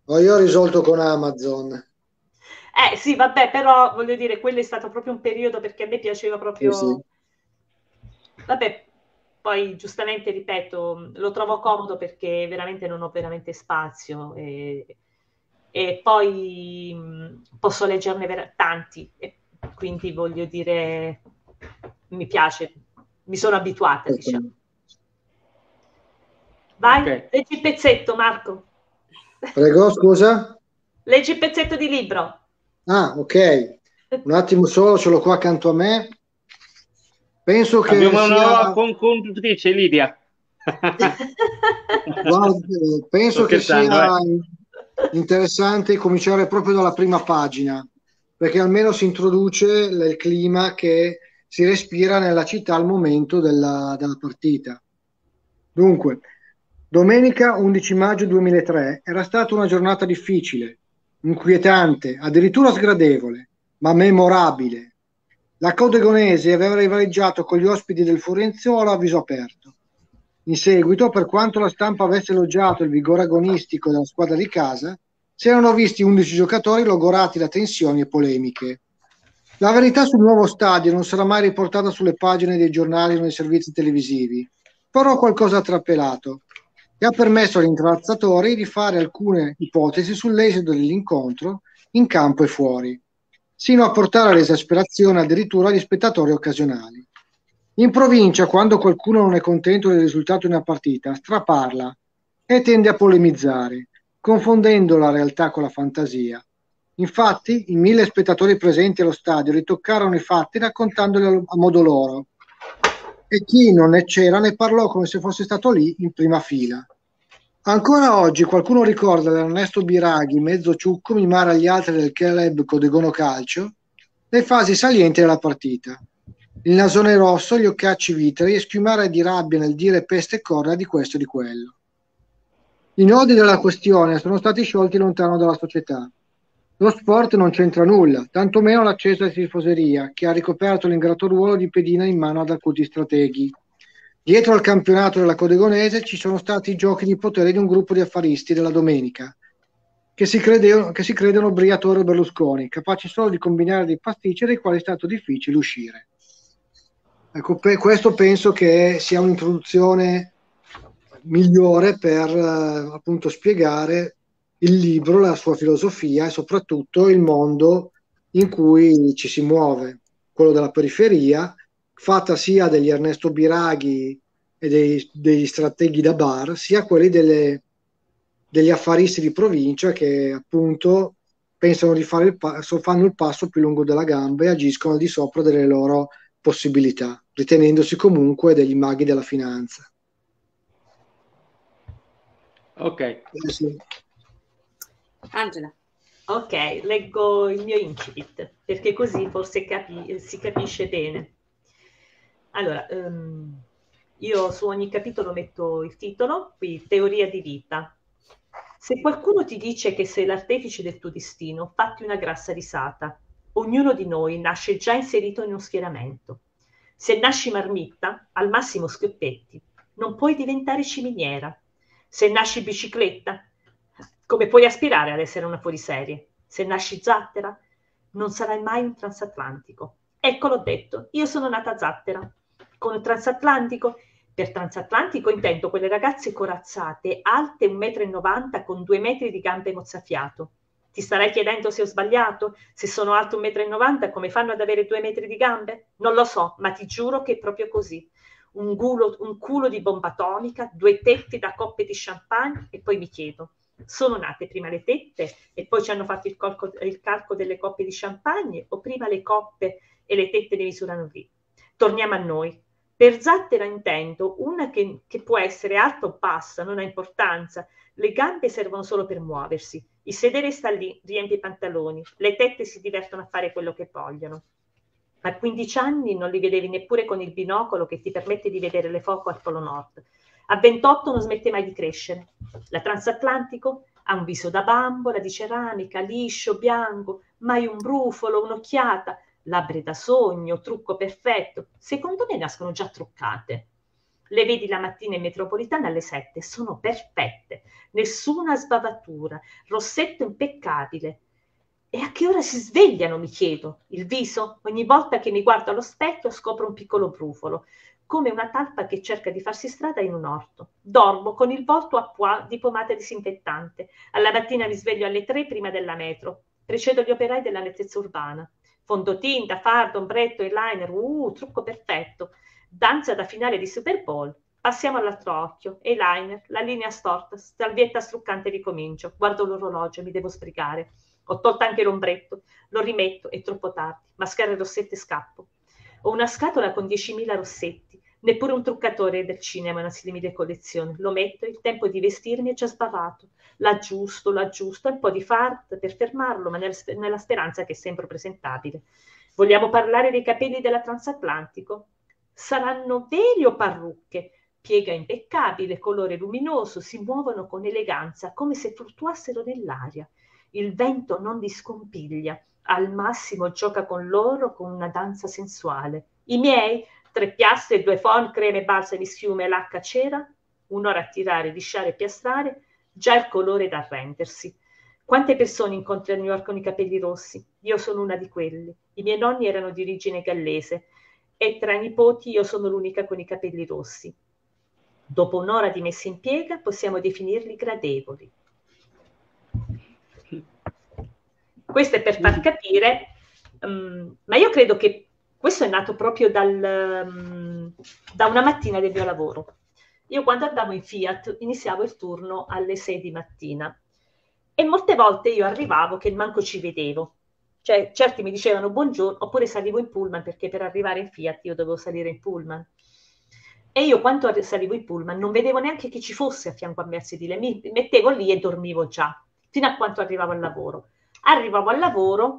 Oh, io ho risolto con Amazon. Eh sì, vabbè, però voglio dire, quello è stato proprio un periodo perché a me piaceva proprio... Sì, sì. Vabbè, poi giustamente, ripeto, lo trovo comodo perché veramente non ho veramente spazio e e poi mh, posso leggerne ver- tanti e quindi voglio dire mi piace, mi sono abituata okay. diciamo. Vai, okay. leggi il pezzetto Marco. Prego, scusa? Leggi il pezzetto di libro. Ah, ok. Un attimo solo, ce l'ho qua accanto a me. Penso che Abbiamo sia... una nuova conduttrice, Lidia. Guarda, penso che sia eh interessante cominciare proprio dalla prima pagina, perché almeno si introduce il clima che si respira nella città al momento della, della partita. Dunque, domenica 11 maggio 2003 era stata una giornata difficile, inquietante, addirittura sgradevole, ma memorabile. La Codegonese aveva rivaleggiato con gli ospiti del Fiorenzuolo a viso aperto. In seguito, per quanto la stampa avesse elogiato il vigore agonistico della squadra di casa, si erano visti 11 giocatori logorati da tensioni e polemiche. La verità sul nuovo stadio non sarà mai riportata sulle pagine dei giornali o nei servizi televisivi, però qualcosa ha trapelato e ha permesso agli intrazzatori di fare alcune ipotesi sull'esito dell'incontro in campo e fuori, sino a portare all'esasperazione addirittura gli spettatori occasionali. In provincia, quando qualcuno non è contento del risultato di una partita, straparla e tende a polemizzare, confondendo la realtà con la fantasia. Infatti, i mille spettatori presenti allo stadio ritoccarono i fatti raccontandoli a modo loro, e chi non ne c'era ne parlò come se fosse stato lì in prima fila. Ancora oggi qualcuno ricorda l'Ernesto Biraghi, mezzo ciucco, mimare agli altri del Caleb Codegono Calcio le fasi salienti della partita. Il nasone rosso, gli occacci vitri e schiumare di rabbia nel dire peste e corna di questo e di quello. I nodi della questione sono stati sciolti lontano dalla società. Lo sport non c'entra nulla, tantomeno l'accesa tifoseria, che ha ricoperto l'ingrato ruolo di pedina in mano ad acuti strateghi. Dietro al campionato della Codegonese ci sono stati i giochi di potere di un gruppo di affaristi della domenica, che si, credono, che si credono Briatore o Berlusconi, capaci solo di combinare dei pasticci dai quali è stato difficile uscire. Ecco, per questo penso che sia un'introduzione migliore per eh, appunto spiegare il libro, la sua filosofia e soprattutto il mondo in cui ci si muove, quello della periferia, fatta sia degli Ernesto Biraghi e dei, degli strateghi da bar, sia quelli delle, degli affaristi di provincia che appunto pensano di fare il passo, fanno il passo più lungo della gamba e agiscono al di sopra delle loro possibilità, ritenendosi comunque degli maghi della finanza. Ok. Eh sì. Angela. Ok, leggo il mio incipit, perché così forse capi- si capisce bene. Allora, um, io su ogni capitolo metto il titolo, qui Teoria di vita. Se qualcuno ti dice che sei l'artefice del tuo destino, fatti una grassa risata. Ognuno di noi nasce già inserito in uno schieramento. Se nasci marmitta, al massimo schioppetti, non puoi diventare ciminiera. Se nasci bicicletta, come puoi aspirare ad essere una fuoriserie? Se nasci zattera, non sarai mai un transatlantico. Ecco l'ho detto, io sono nata zattera. Con il transatlantico, per transatlantico intendo quelle ragazze corazzate, alte 1,90 m con 2 metri di gambe mozzafiato. Ti starai chiedendo se ho sbagliato? Se sono alto 1,90 m, come fanno ad avere 2 metri di gambe? Non lo so, ma ti giuro che è proprio così. Un, gulo, un culo di bomba atomica, due tetti da coppe di champagne e poi mi chiedo, sono nate prima le tette e poi ci hanno fatto il, colco, il calco delle coppe di champagne o prima le coppe e le tette ne misurano lì? Torniamo a noi. Per zattera intendo una che, che può essere alta o bassa, non ha importanza. Le gambe servono solo per muoversi. Il sedere sta lì, riempie i pantaloni. Le tette si divertono a fare quello che vogliono. A 15 anni non li vedevi neppure con il binocolo che ti permette di vedere le foco al Polo Nord. A 28 non smette mai di crescere. La transatlantico ha un viso da bambola, di ceramica, liscio, bianco, mai un brufolo, un'occhiata, labbra da sogno, trucco perfetto. Secondo me nascono già truccate. Le vedi la mattina in metropolitana alle 7, sono perfette, nessuna sbavatura, rossetto impeccabile. E a che ora si svegliano, mi chiedo? Il viso? Ogni volta che mi guardo allo specchio scopro un piccolo brufolo come una talpa che cerca di farsi strada in un orto. Dormo con il volto a pois di pomata disinfettante. Alla mattina mi sveglio alle tre prima della metro. Precedo gli operai della nettezza urbana. Fondotinta, fardo, ombretto, eyeliner, uh, trucco perfetto. Danza da finale di Super Bowl. Passiamo all'altro occhio. Eyeliner, la linea storta, salvietta struccante ricomincio. Guardo l'orologio, mi devo sbrigare. Ho tolto anche l'ombretto, lo rimetto, è troppo tardi. Mascara e rossette e scappo. Ho una scatola con 10.000 rossetti, neppure un truccatore del cinema una simile collezione. Lo metto, il tempo di vestirmi è già sbavato. L'aggiusto, l'aggiusto, un po' di fart per fermarlo, ma nella speranza che è sempre presentabile. Vogliamo parlare dei capelli della transatlantico? Saranno veri o parrucche? Piega impeccabile, colore luminoso, si muovono con eleganza, come se fluttuassero nell'aria. Il vento non li scompiglia, al massimo gioca con loro con una danza sensuale. I miei, tre piastre, due fon, creme, balsami, schiume, lacca, cera, un'ora a tirare, lisciare e piastrare, già il colore da arrendersi. Quante persone incontri a New York con i capelli rossi? Io sono una di quelli. I miei nonni erano di origine gallese e tra i nipoti io sono l'unica con i capelli rossi. Dopo un'ora di messa in piega possiamo definirli gradevoli. Questo è per far capire, um, ma io credo che questo è nato proprio dal, um, da una mattina del mio lavoro. Io quando andavo in Fiat iniziavo il turno alle 6 di mattina e molte volte io arrivavo che manco ci vedevo. Cioè, certi mi dicevano buongiorno, oppure salivo in pullman perché per arrivare in Fiat io dovevo salire in pullman. E io quando salivo in pullman non vedevo neanche chi ci fosse a fianco a me a sedile, mi mettevo lì e dormivo già, fino a quanto arrivavo al lavoro. Arrivavo al lavoro,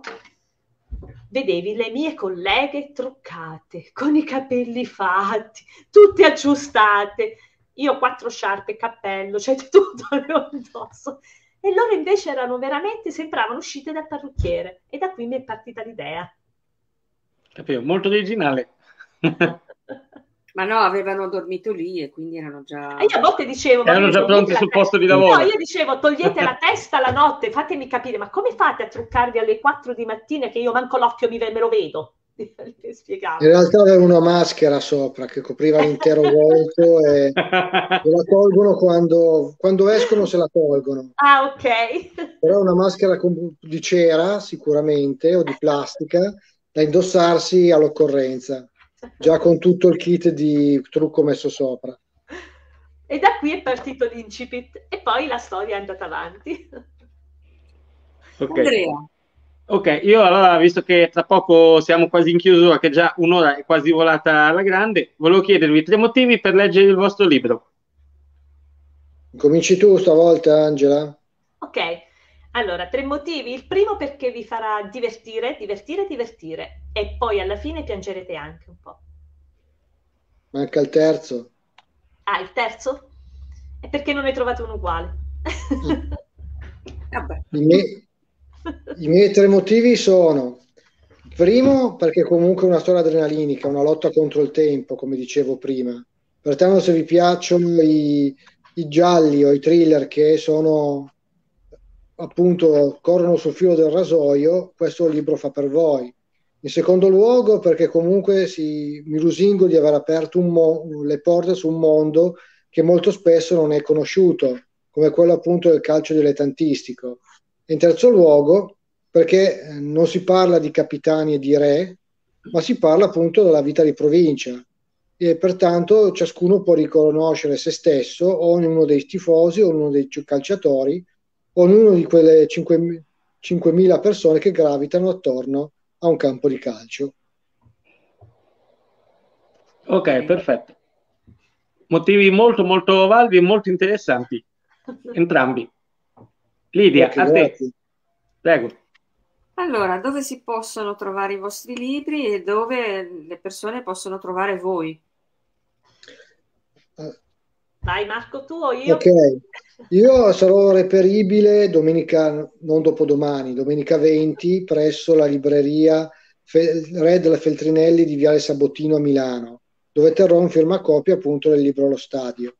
vedevi le mie colleghe truccate, con i capelli fatti, tutte aggiustate, io quattro sciarpe, cappello, cioè tutto addosso e loro invece erano veramente, sembravano uscite dal parrucchiere e da qui mi è partita l'idea. Capito, molto originale. Ma no, avevano dormito lì e quindi erano già... E io a volte dicevo... Erano già pronti sul posto di lavoro. No, io dicevo, togliete la testa la notte, fatemi capire, ma come fate a truccarvi alle 4 di mattina che io manco l'occhio mi, me lo vedo? In realtà aveva una maschera sopra che copriva l'intero volto e la tolgono quando, quando, escono se la tolgono. Ah, ok. Però una maschera di cera sicuramente o di plastica da indossarsi all'occorrenza, già con tutto il kit di trucco messo sopra. E da qui è partito l'incipit e poi la storia è andata avanti. Okay. Andrea, Ok, io allora, visto che tra poco siamo quasi in chiusura, che già un'ora è quasi volata alla grande, volevo chiedervi tre motivi per leggere il vostro libro. Cominci tu stavolta, Angela? Ok, allora, tre motivi. Il primo perché vi farà divertire, divertire, divertire. E poi alla fine piangerete anche un po'. Manca il terzo. Ah, il terzo? È perché non ne trovate uno uguale. Vabbè. I, miei, i miei tre motivi sono, primo, perché comunque è una storia adrenalinica, una lotta contro il tempo, come dicevo prima. Pertanto se vi piacciono i, i gialli o i thriller che sono appunto corrono sul filo del rasoio, questo libro fa per voi. In secondo luogo, perché comunque si, mi lusingo di aver aperto mo- le porte su un mondo che molto spesso non è conosciuto, come quello appunto del calcio dilettantistico. In terzo luogo, perché eh, non si parla di capitani e di re, ma si parla appunto della vita di provincia e pertanto ciascuno può riconoscere se stesso ognuno dei tifosi ognuno dei calciatori ognuno di quelle 5, 5.000 persone che gravitano attorno a un campo di calcio. Ok, perfetto. Motivi molto molto validi e molto interessanti, entrambi. Lidia, a te. Prego. Allora, dove si possono trovare i vostri libri e dove le persone possono trovare voi? Vai Marco, tu o io? Ok, io sarò reperibile domenica, non dopodomani, domenica 20 presso la libreria Re della Feltrinelli di Viale Sabotino a Milano, dove terrò un firmacopia appunto del libro Lo Stadio.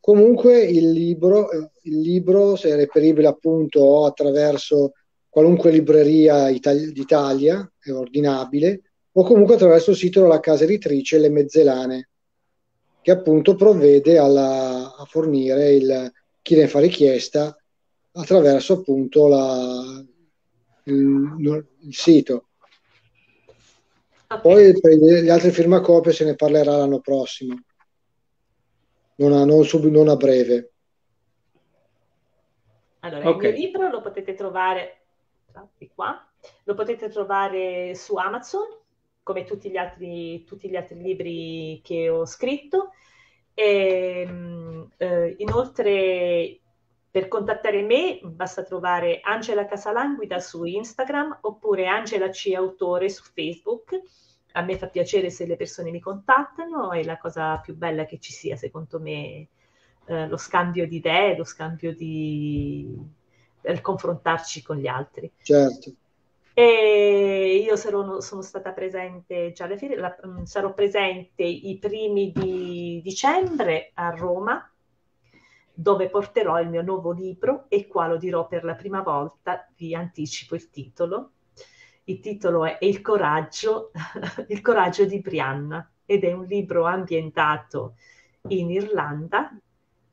Comunque il libro, il libro è reperibile appunto attraverso qualunque libreria Itali- d'Italia, è ordinabile, o comunque attraverso il sito della casa editrice Le Mezzelane, che appunto provvede alla, a fornire il, chi ne fa richiesta attraverso appunto la, il, il, sito. Poi per gli altri firmacopie se ne parlerà l'anno prossimo non a, non sub, non a breve. Allora, okay. il mio libro lo potete trovare qua, lo potete trovare su Amazon, come tutti gli altri, tutti gli altri libri che ho scritto. E, ehm, eh, inoltre, per contattare me basta trovare Angela Casalanguida su Instagram oppure Angela C. Autore su Facebook a me fa piacere se le persone mi contattano, è la cosa più bella che ci sia, secondo me, eh, lo scambio di idee, lo scambio di, per confrontarci con gli altri. Certo. E io sarò, sono stata presente già alle fine, la, mm, sarò presente i primi di dicembre a Roma, dove porterò il mio nuovo libro e qua lo dirò per la prima volta, vi anticipo il titolo. Il titolo è Il coraggio, il coraggio di Brianna ed è un libro ambientato in Irlanda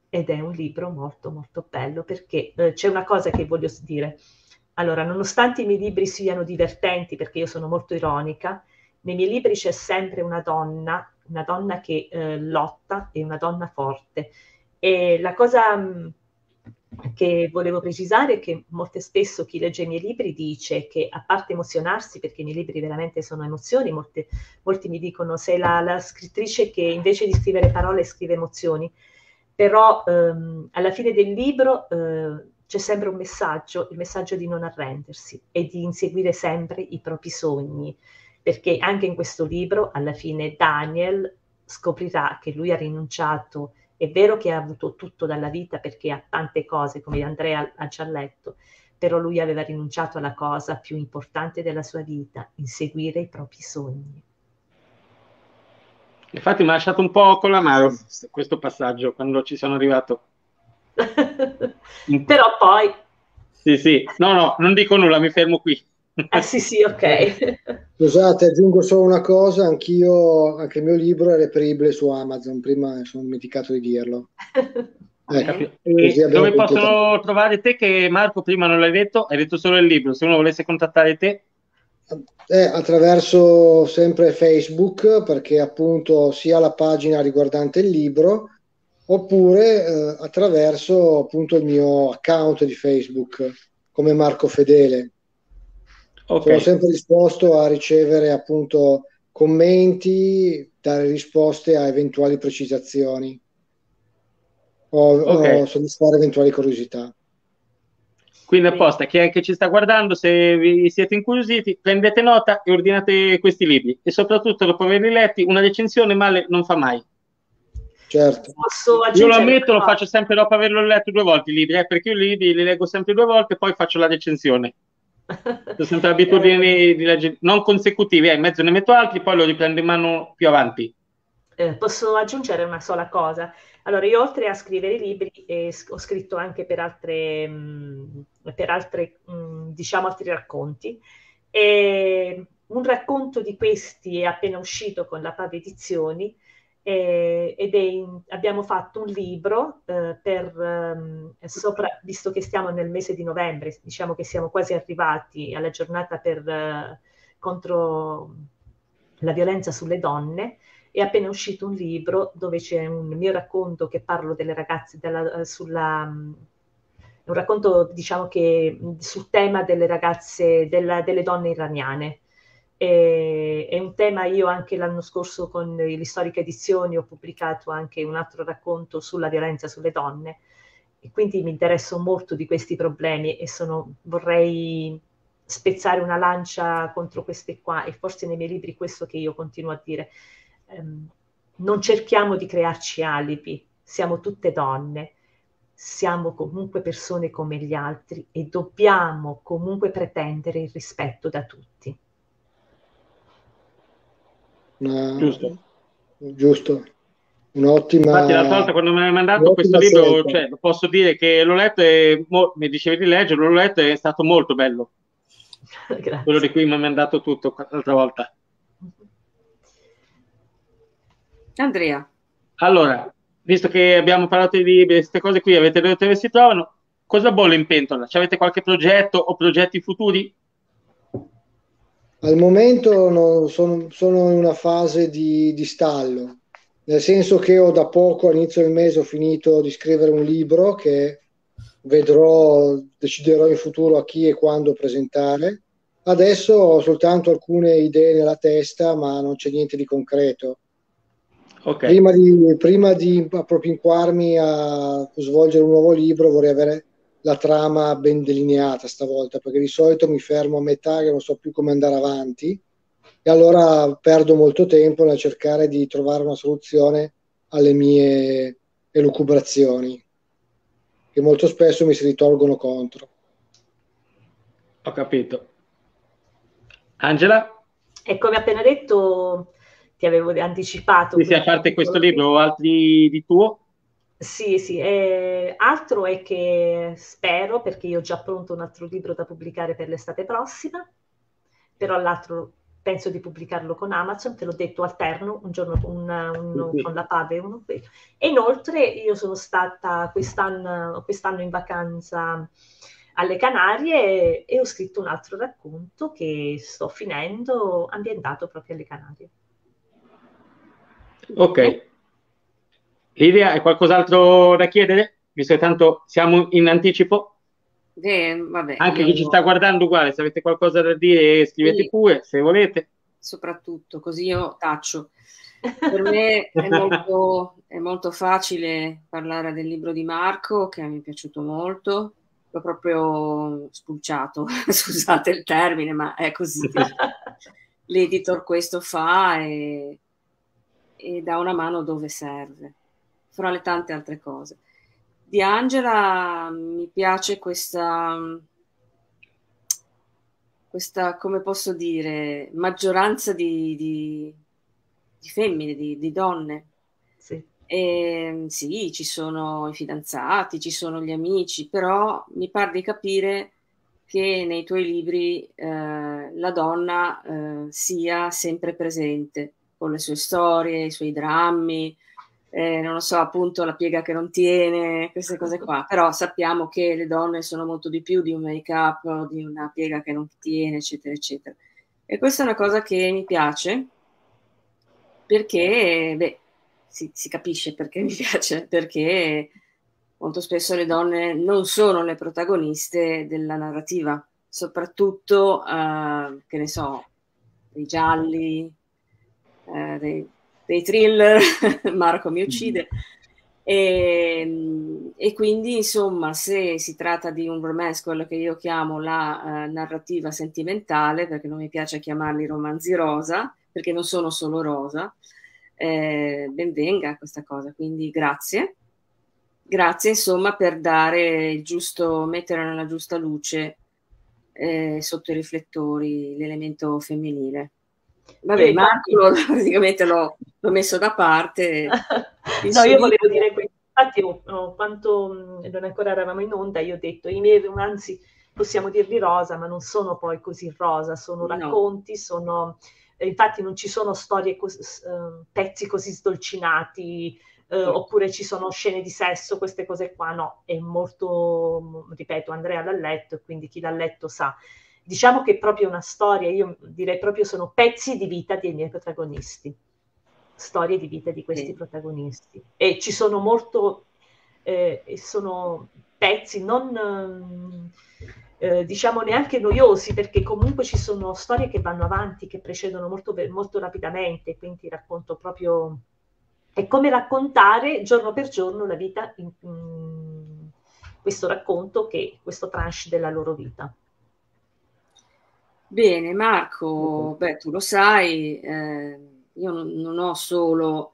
ed è un libro molto molto bello perché eh, c'è una cosa che voglio dire. Allora, nonostante i miei libri siano divertenti, perché io sono molto ironica, nei miei libri c'è sempre una donna, una donna che eh, lotta e una donna forte. E la cosa che volevo precisare è che molto spesso chi legge i miei libri dice che a parte emozionarsi, perché i miei libri veramente sono emozioni, molte, molti mi dicono sei la, la scrittrice che invece di scrivere parole scrive emozioni, però ehm, alla fine del libro eh, c'è sempre un messaggio, il messaggio di non arrendersi e di inseguire sempre i propri sogni, perché anche in questo libro alla fine Daniel scoprirà che lui ha rinunciato, è vero che ha avuto tutto dalla vita perché ha tante cose, come Andrea ha già letto, però lui aveva rinunciato alla cosa più importante della sua vita, inseguire i propri sogni. Infatti mi ha lasciato un po' con la mano questo passaggio quando ci sono arrivato. Però poi... Sì, sì, no, no, non dico nulla, mi fermo qui. Ah sì, sì, ok. Scusate, aggiungo solo una cosa, anch'io, anche il mio libro è reperibile su Amazon, prima sono dimenticato di dirlo. Ecco, dove possono trovare te che Marco prima non l'hai detto, hai detto solo il libro, se uno volesse contattare te? Eh, attraverso sempre Facebook, perché appunto sia la pagina riguardante il libro, oppure eh, attraverso appunto il mio account di Facebook come Marco Fedele. Okay. Sono sempre disposto a ricevere appunto commenti, dare risposte a eventuali precisazioni o, okay. o soddisfare eventuali curiosità. Quindi apposta, chi è che ci sta guardando, se vi siete incuriositi, prendete nota e ordinate questi libri. E soprattutto, dopo averli letti, una recensione male non fa mai. Certo. Io lo ammetto, lo faccio sempre dopo averlo letto due volte i libri, eh, perché io i libri li leggo sempre due volte e poi faccio la recensione. Ho sempre l'abitudine di leggere, non consecutivi, eh, in mezzo ne metto altri, poi lo riprendo in mano più avanti. Eh, posso aggiungere una sola cosa. Allora, io oltre a scrivere libri, eh, ho scritto anche per altre, mh, mm, per altre mh, mm, diciamo, altri racconti. E un racconto di questi è appena uscito con la Pave Edizioni, eh, ed in, abbiamo fatto un libro eh, per, um, sopra, visto che stiamo nel mese di novembre, diciamo che siamo quasi arrivati alla giornata per, uh, contro la violenza sulle donne, è appena uscito un libro dove c'è un mio racconto che parlo delle ragazze della, sulla, um, un racconto diciamo che sul tema delle ragazze, della, delle donne iraniane. E, è un tema, io anche l'anno scorso con le storiche edizioni ho pubblicato anche un altro racconto sulla violenza sulle donne. E quindi mi interesso molto di questi problemi e sono, vorrei spezzare una lancia contro queste qua. E forse nei miei libri questo che io continuo a dire. Um, non cerchiamo di crearci alibi, siamo tutte donne, siamo comunque persone come gli altri e dobbiamo comunque pretendere il rispetto da tutti. Una... Giusto. Giusto. Un'ottima... Infatti l'altra volta quando mi hai mandato questo libro, cioè, posso dire che l'ho letto e mo- mi dicevi di leggerlo, l'ho letto e è stato molto bello. Grazie. Quello di cui mi hai mandato tutto l'altra volta. Andrea. Allora, visto che abbiamo parlato di queste cose qui, avete detto dove si trovano, cosa bolle in pentola? Ci avete qualche progetto o progetti futuri? Al momento no, sono, sono, in una fase di, di, stallo, nel senso che ho da poco, all'inizio del mese, ho finito di scrivere un libro che vedrò, deciderò in futuro a chi e quando presentare. Adesso ho soltanto alcune idee nella testa, ma non c'è niente di concreto. Okay. Prima di, prima di appropinquarmi a svolgere un nuovo libro, vorrei avere la trama ben delineata stavolta, perché di solito mi fermo a metà che non so più come andare avanti e allora perdo molto tempo nel cercare di trovare una soluzione alle mie elucubrazioni, che molto spesso mi si ritorgono contro. Ho capito. Angela? E come appena detto, ti avevo anticipato. Sì, sì, a parte questo libro o altri di tuo? Sì, sì, eh, altro è che spero, perché io ho già pronto un altro libro da pubblicare per l'estate prossima, però l'altro penso di pubblicarlo con Amazon, te l'ho detto alterno, un giorno una, uno sì. con la PAD e uno qui. E inoltre io sono stata quest'anno, quest'anno in vacanza alle Canarie e ho scritto un altro racconto che sto finendo ambientato proprio alle Canarie. Ok. Lidia, hai qualcos'altro da chiedere? Visto che tanto siamo in anticipo. Eh, vabbè, Anche chi ci sta guardando uguale, se avete qualcosa da dire scrivete sì. pure, se volete. Soprattutto, così io taccio. Per me è molto, è molto facile parlare del libro di Marco, che mi è piaciuto molto. L'ho proprio spulciato, scusate il termine, ma è così. L'editor questo fa e, e dà una mano dove serve fra le tante altre cose. Di Angela mi piace questa, questa come posso dire, maggioranza di, di, di femmine, di, di donne. Sì. E, sì, ci sono i fidanzati, ci sono gli amici, però mi pare di capire che nei tuoi libri eh, la donna eh, sia sempre presente con le sue storie, i suoi drammi, eh, non lo so, appunto la piega che non tiene, queste cose qua, però sappiamo che le donne sono molto di più di un make-up di una piega che non tiene, eccetera, eccetera. E questa è una cosa che mi piace perché, beh, si, si capisce perché mi piace, perché molto spesso le donne non sono le protagoniste della narrativa, soprattutto, eh, che ne so, dei gialli, eh, dei, dei thriller, Marco mi uccide. E, ehm, e, quindi, insomma, se si tratta di un romance, quello che io chiamo la uh, narrativa sentimentale, perché non mi piace chiamarli romanzi rosa, perché non sono solo rosa, eh, ben venga questa cosa. Quindi grazie. Grazie, insomma, per dare il giusto, mettere nella giusta luce eh, sotto i riflettori l'elemento femminile. Vabbè, Marco praticamente l'ho, l'ho, messo da parte. no, io volevo dire questo. Infatti, oh, oh, quanto non ancora eravamo in onda, io ho detto i miei romanzi possiamo dirli rosa, ma non sono poi così rosa, sono racconti, no. sono infatti non ci sono storie, cos- uh, pezzi così sdolcinati, sì. oppure ci sono scene di sesso, queste cose qua, no, è molto, ripeto, Andrea l'ha letto, quindi chi l'ha letto sa diciamo che è proprio una storia, io direi proprio sono pezzi di vita dei miei protagonisti, storie di vita di questi sì. protagonisti. E ci sono molto, eh, sono pezzi non... Eh, diciamo neanche noiosi perché comunque ci sono storie che vanno avanti, che precedono molto, molto rapidamente, quindi racconto proprio è come raccontare giorno per giorno la vita in, in questo racconto che questo tranche della loro vita. Bene, Marco, beh, tu lo sai, eh, io non, non, ho solo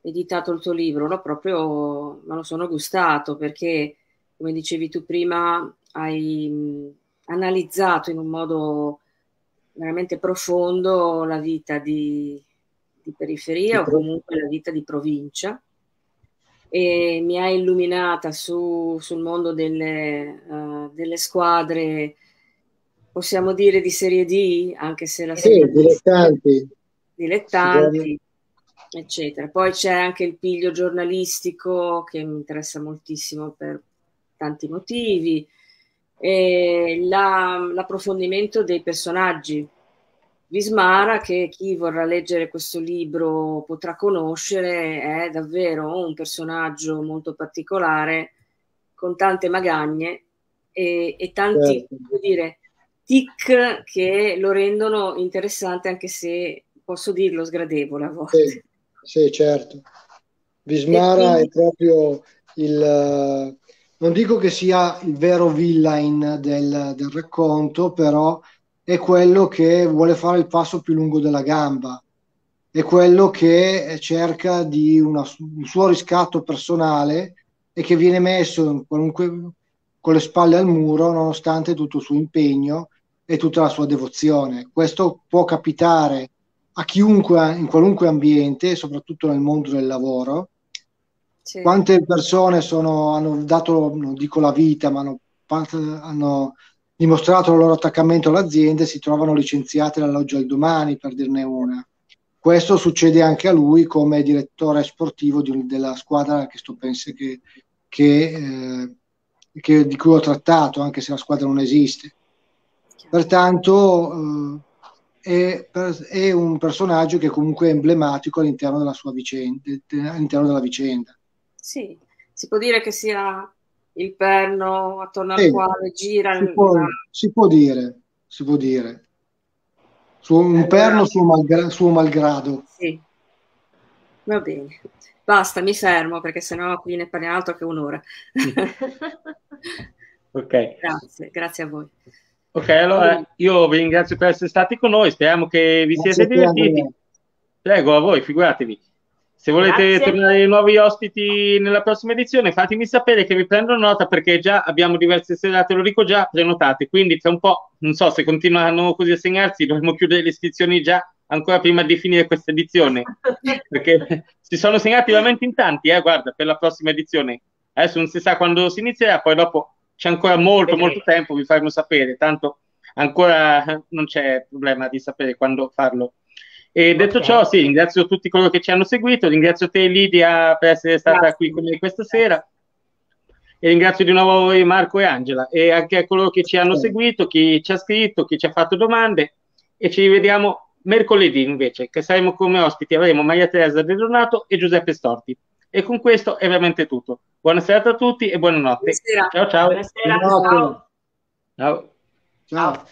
editato il tuo libro, l'ho proprio, me lo sono gustato perché, come dicevi tu prima, hai mh, analizzato in un modo veramente profondo la vita di, di periferia o comunque la vita di provincia e mi hai illuminata su, sul mondo delle, uh, delle squadre possiamo dire di serie D, anche se la serie sì, dilettanti. dilettanti, eccetera. Poi c'è anche il piglio giornalistico che mi interessa moltissimo per tanti motivi, e la, l'approfondimento dei personaggi. Vismara, che chi vorrà leggere questo libro potrà conoscere, è davvero un personaggio molto particolare, con tante magagne e, e tanti, certo. dire, tic che lo rendono interessante anche se posso dirlo sgradevole a volte. Sì, sì certo. Vismara quindi... è proprio il... Non dico che sia il vero villain del, del racconto, però è quello che vuole fare il passo più lungo della gamba, è quello che cerca di una, un suo riscatto personale e che viene messo con le spalle al muro nonostante tutto il suo impegno e tutta la sua devozione. Questo può capitare a chiunque in qualunque ambiente, soprattutto nel mondo del lavoro. Sì. Quante persone sono, hanno dato, non dico la vita, ma hanno, hanno dimostrato il loro attaccamento all'azienda e si trovano licenziate dall'oggi al domani, per dirne una. Questo succede anche a lui come direttore sportivo di, della squadra che sto pensando che, che, eh, che, di cui ho trattato, anche se la squadra non esiste. Pertanto eh, è, è, un personaggio che comunque è emblematico all'interno della sua vicenda, all'interno della vicenda. Sì, si può dire che sia il perno attorno sì, al quale gira. Si può, si può dire, si può dire. Su un allora, perno suo, malgra- suo malgrado. Sì, va bene. Basta, mi fermo perché sennò qui ne parliamo altro che un'ora. ok. Grazie, grazie a voi. Ok, allora io vi ringrazio per essere stati con noi, speriamo che vi siete divertiti. Prego, a voi, figuratevi. Se volete Grazie. tornare nuovi ospiti nella prossima edizione, fatemi sapere che vi prendo nota perché già abbiamo diverse serate, lo dico già, prenotate. Quindi tra un po', non so se continuano così a segnarsi, dovremmo chiudere le iscrizioni già ancora prima di finire questa edizione. perché si sono segnati veramente in tanti, eh, guarda, per la prossima edizione. Adesso non si sa quando si inizierà, poi dopo c'è ancora molto, molto tempo, vi faremo sapere. Tanto ancora non c'è problema di sapere quando farlo. E detto okay. ciò, sì, ringrazio tutti coloro che ci hanno seguito, ringrazio te Lidia per essere stata Grazie. qui con me questa sera e ringrazio di nuovo Marco e Angela e anche a coloro che ci hanno seguito, chi ci ha scritto, chi ci ha fatto domande e ci rivediamo mercoledì invece che saremo come ospiti, avremo Maria Teresa Del Donato e Giuseppe Storti. E con questo è veramente tutto. Buona serata a tutti e buonanotte. Buonasera. Ciao ciao. Buonasera. Ciao. Ciao. ciao.